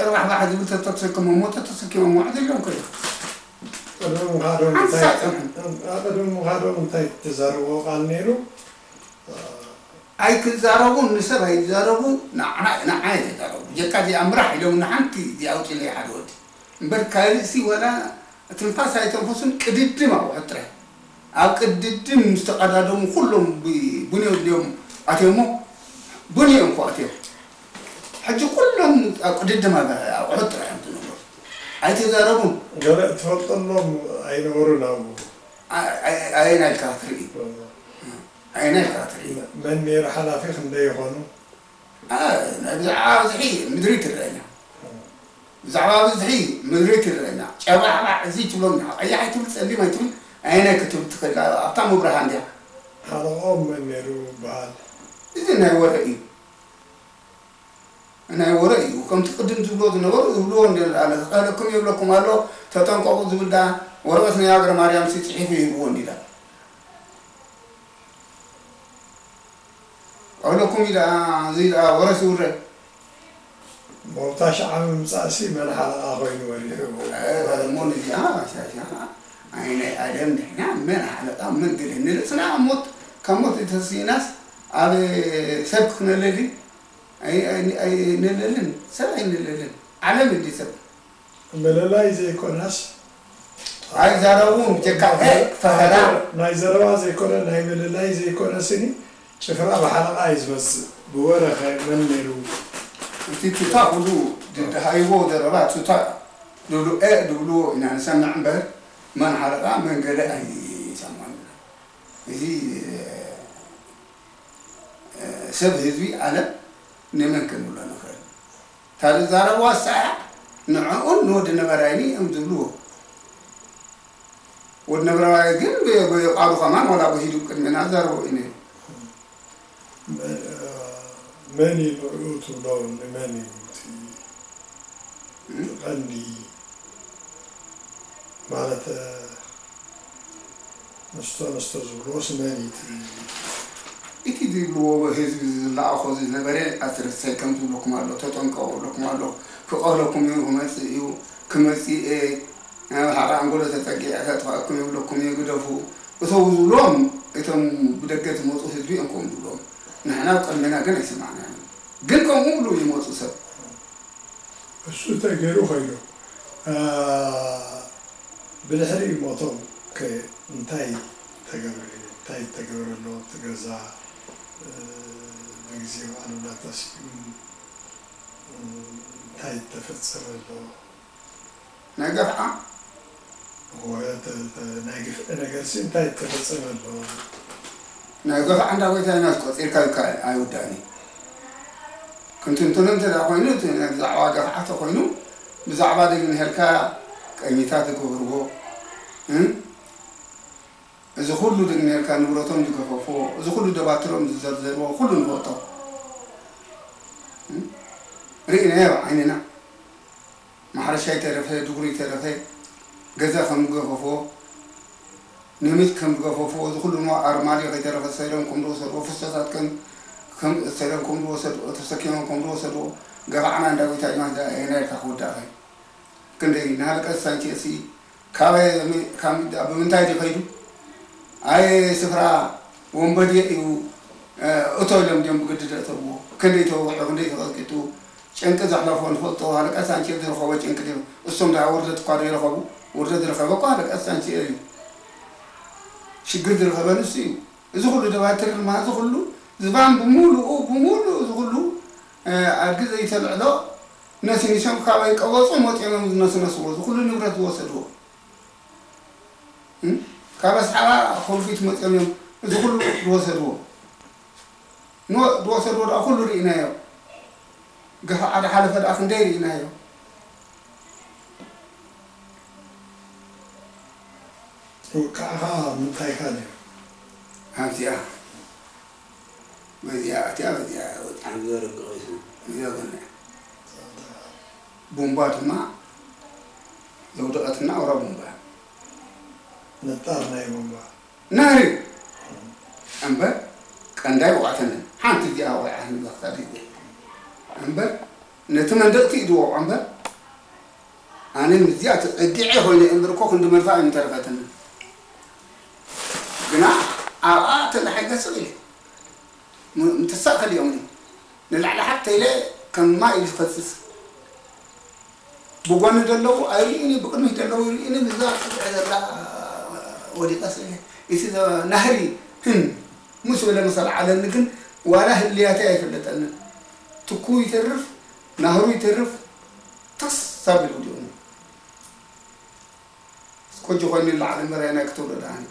راح واحد يقول تتصل كم مو تتصل كم واحد اليوم كله هذا المغادرة انتهت تزاروا قال نيرو أي كزاروا نسر هاي زاروا نع نع هاي زاروا جكادي أمرح لو نحنتي دي أوت اللي حدود بركالسي ولا تنفاس هاي تنفسون كدد ما هو أتره أو كدد مستقرادهم كلهم بنيو اليوم أتيمو بنيهم خواتيهم حتى كلهم قدد ما عحط رحمة النور. عيت يزاربون قال تفضل لهم عين ورنا عين الكاتري عين الكاتري من مير حلافي خندا يخونو؟ آه بزعاب زحي مدري ترعنا بزعاب زحي مدري ترعنا شبح زي تبلون أي حي تبل تسلي ما تبل عينك تبل تخلى أطعم برهان ده هذا أم من ميرو بحال. إذن هو رأيه أنا هو رأيه وكم تقدم زبلو نور يبلون على قال كم يبلكم الله تتنقوا زبل ده. ورغتنا يا أجر مريم ستحيف يبون إلى أولكم إلى زيد آه، ورث ورث بولتاش عام مساسي من حال آخرين وليه آه، هذا مول دي آه ساسي أنا آه، أدم؟ نعم من حال من قلنا سنا موت. كموت تسيناس ኣብ ሰብ ክነለሊ ኣይነለልን ሰብ ኣይነለልን ዓለም እንዲ ሰብ መለላይ ዘይኮነስ ኣይዛረቡን ጀካ ፈኸዳ ናይ ዘረባ ዘይኮነ ናይ መለላይ ዘይኮነ ስኒ ጭፍራ ብሓለቓ እዩ ዝመፅእ ብወረኸ መን ነይሩ እቲ ቱታ ኩሉ ድሃይዎ ዘረባ ቱታ ድብሉ እ ድብልዎ ኢና ንሰምዕ እምበር መን ሓለቃ መን ገለ ኣይሰማን እዚ ሰብ ህዝቢ ዓለም ንመን ክንብሎ ንኽእል ታደ ዛረባ ሰዓ ንዕኡን ንወዲ ነበራይኒ እዮም ዝብልዎ ወዲ ነበራይ ግን ቃሉ ከማን ወላ በሂዱ ቅድሚና ዛረቦ እዩ ነይሩ መን እዩ ንዕኡ ትብሎ ንመን እዩ እቲ ቀንዲ ማለት ንስቶ ንስቶ ዝብልዎስ መን እዩ እቲ እቲ ዝብልዎ ህዝቢ ዝለኣኾ ዝነበረ ኣስረሰይ ከም ዝብለኩም ኣሎ ተጠንቀቑ ብለኩም ኣሎ ክቐለኩም እዩ ክመፅእ እዩ ክመፅእ እየ ሓራ ኣንጎሎ ተፀጊዐ ተጥፋእኩም ይብለኩም እዩ ግደፉ እቶም ዝብሎም እቶም ብደገ ዝመፁ ህዝቢ እዮም ከምኡ ዝብሎም ንሕና ቀልመና ግን ኣይሰማዕና ግን ከምኡ ብሉ ይመፁ ሰብ እሱ ተገይሩ ኮይኑ ብድሕሪ ሞቶም እንታይ ተገብረ እንታይ ተገብረሎ ትገዛ ብግዚኡ ኣሉላ ተስኡ እንታይ ተፈፀመሎ ናይ ገፍዓ ናይ ግፍዒ ነገር ሲ እንታይ ተፈፀመሎ ናይ ገፍዓ እንዳ ጎይታ ኢና ቆፂርካ ኢልካ ኣይውዳእኒ ክንትንትኑ እንተ ኮይኑ ብዛዕባ ገፍዓ ተኮይኑ ብዛዕባ ደግ ንሄርካ ቀኝታት ዝገብርዎ እዚ ኩሉ ደግ ነርካ ንብረቶም ዝገፈፍዎ እዚ ኩሉ ደባትሮም ዝዘርዘርዎ ኩሉ ንፈልጦ ርኢናዮ ዓይንና ማሕረሻ ይተረፈ ድጉሪ ይተረፈ ገዛ ከም ዝገፈፍዎ ንሚት ከም ዝገፈፍዎ እዚ ኩሉ ሞ ኣርማድዮ ከይተረፈ ሰይዶም ከም ዝወሰድዎ ፍሰታት ከም ሰይዶም ከም ዝወሰድዎ ተሰኪሞም ከም ዝወሰድዎ ገባዕና እንዳ ጎይታ ማ ናይርካ ክውዳእ ኸይ ክንደይ ንሃለቀት ሳንቺ እሲ ካበይ ብምንታይ ዲ ከይዱ ኣይ ስፍራ ወንበዴ እዩ። እቶ ኢሎም ድዮም ብግዲ ደእተዎ ክንደይ ተወውሑ ክንደይ ተቐጥቂጡ ጭንቂ ዘሕለፎ ንፈልጦ ሳንቺ ዝረኸቦ ጭንቂ ድዩ እሶም ዳ ውርደት እኳ ይረኸቡ ውርደት ዝረኸበ እኳ ሳንቺ እዩ። ሽግር ዝረኸበ ንሱ እዩ። እዚ ኩሉ ደባትር ድማ እዚ ኩሉ ዝባን ብምሉኡ ብምሉእ እዚ ኩሉ ኣብ ግዜ ይተልዕሎ ነሲኒሶም ካበይ ቀበፁ መፂኦም ዝነስነስዎ። እዚ ኩሉ ንብረት ዝወሰድዎ ካብ ኣስሓባ ከውፊት መፅኦም እዮም እዚ ኩሉ ዝወሰድዎ ዝወሰድዎ ዳ ኩሉ ርኢናዮ ገፋ ዓደ ሓለፈ ዳ ክንደይ ርኢናዮ ከዓ ምንታይ ካ ነዩ ኣብዚኣ በዚኣ እቲኣ በዚኣ ዓም ዘረግቐይሱ ዘበነ ቡምባ ድማ ዘውደቐትና ኣውራ ቡምባ ነጣር ናይ ቦምባ ናሪ እምበር ቀንዳይ ወቃተንን ሓንቲ እዚኣ ወይዓ ንበክታድ እምበር ነቲ መንደቕቲ ኢድዎ እምበር ኣነ ምዚኣ ተፀጊዐ ኮይኑ እምበር እኮ ክንዲ መድፋ እዩ ተረፈትን ግና ኣብኣ ተላሓገስ ኢለ ምትሳእከል እዮም ንላዕሊ ሓተ ኢለ ከም ማ ኢሉ ዝፈስስ ብጎኒ ደለዉ ኣይርኢኒ ብቅድሚት ደለዉ ይርኢኒ ምዛ ፅግዐ ዘላ وديقاسني إذا نهري هن مسؤول مثلا على النجن ولا اللي هتعرف اللي تنا تكو يترف نهرو يترف تس سابل وديون كوج خلني العالم رأينا كتور الآن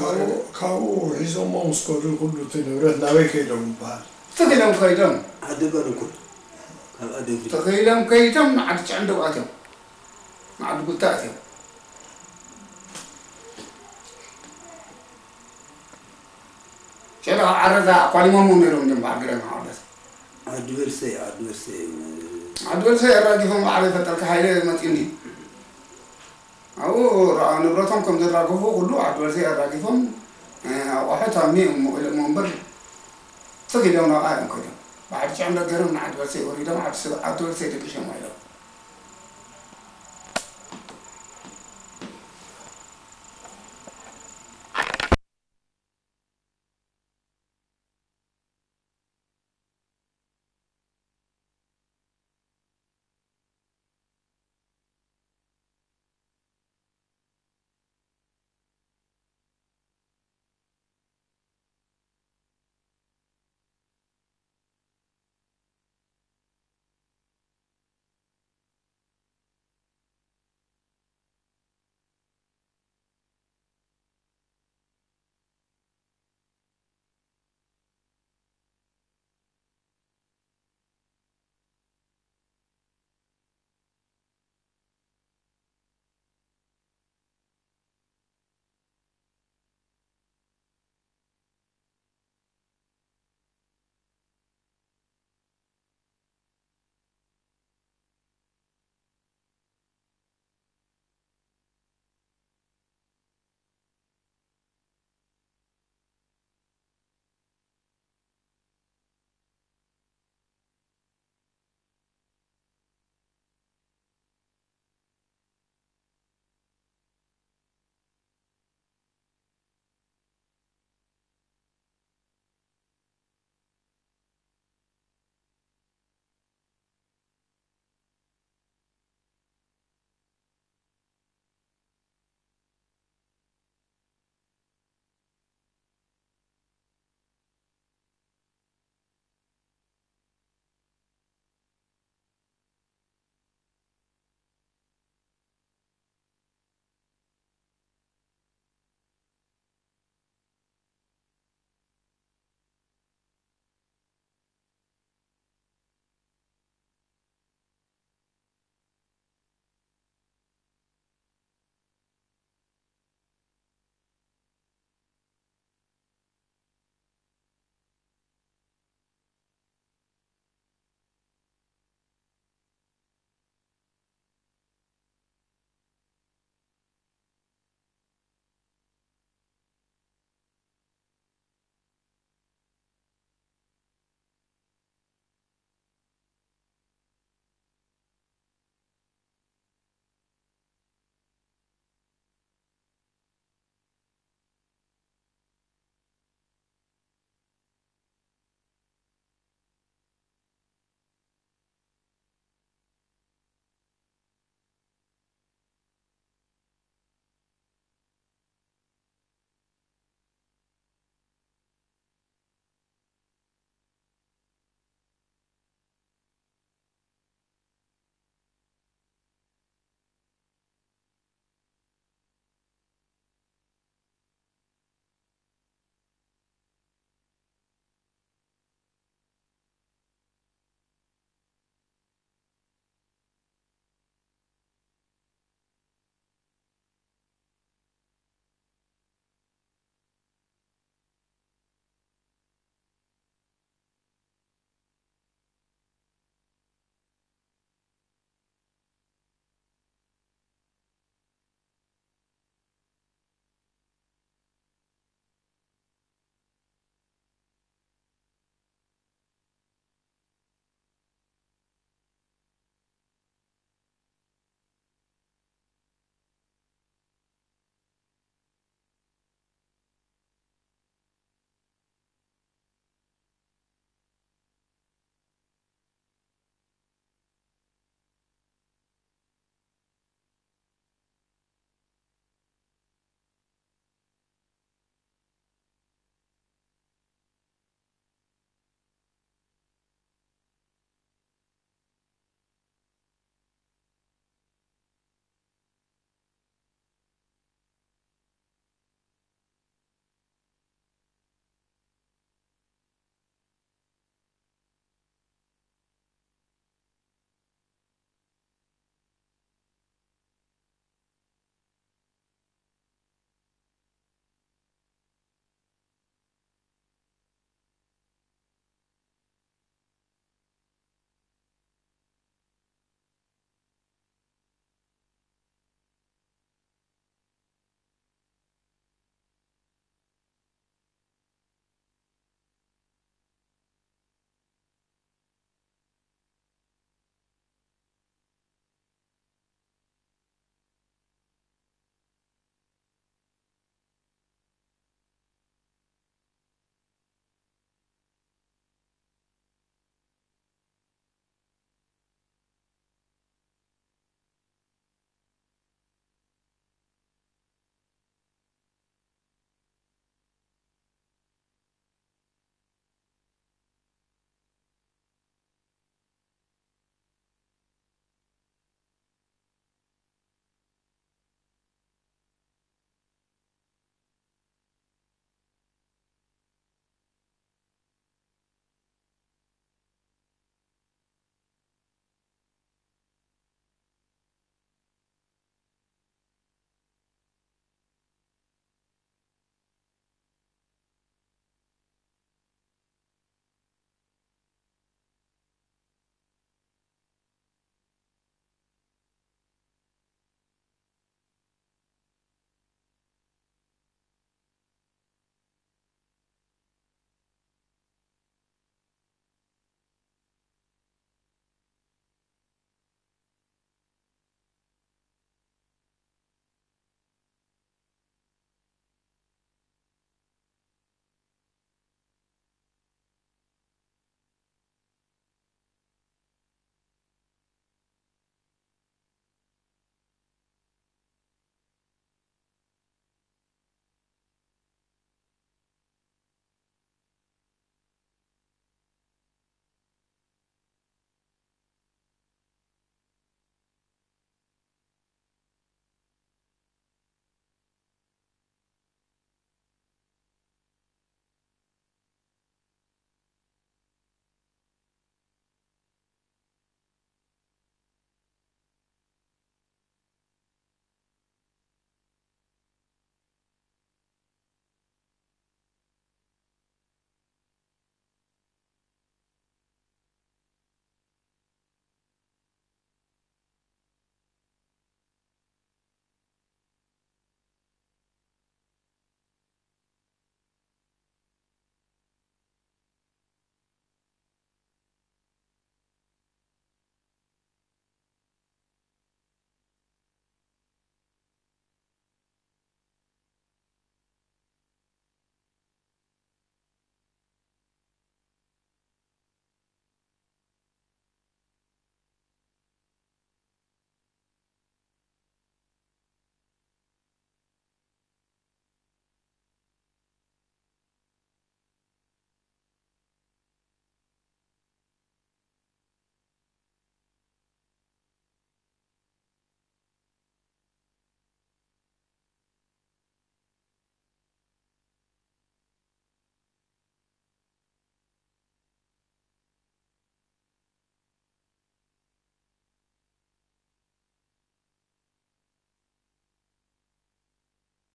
كاو كاو هيزو ما مسكول كله تنوره نبي كيدم بال. تكلم كيدم. هذا بنقول تكلم كيدم عاد عندو أتم عاد قلت أتم كده عرض أقوال ما مون لهم جنب عقرة ما عرض عدول سي عدول سي عدول سي راجفهم معرفة الكهيلة ما تيني أو نبرتهم كم در راجفوا كله عدول سي راجفهم واحد تامي منبر تقي لهم آية كده بعد شو عمل غيرهم عدول سي وريدهم عدول سي عدول سي تكشم عليهم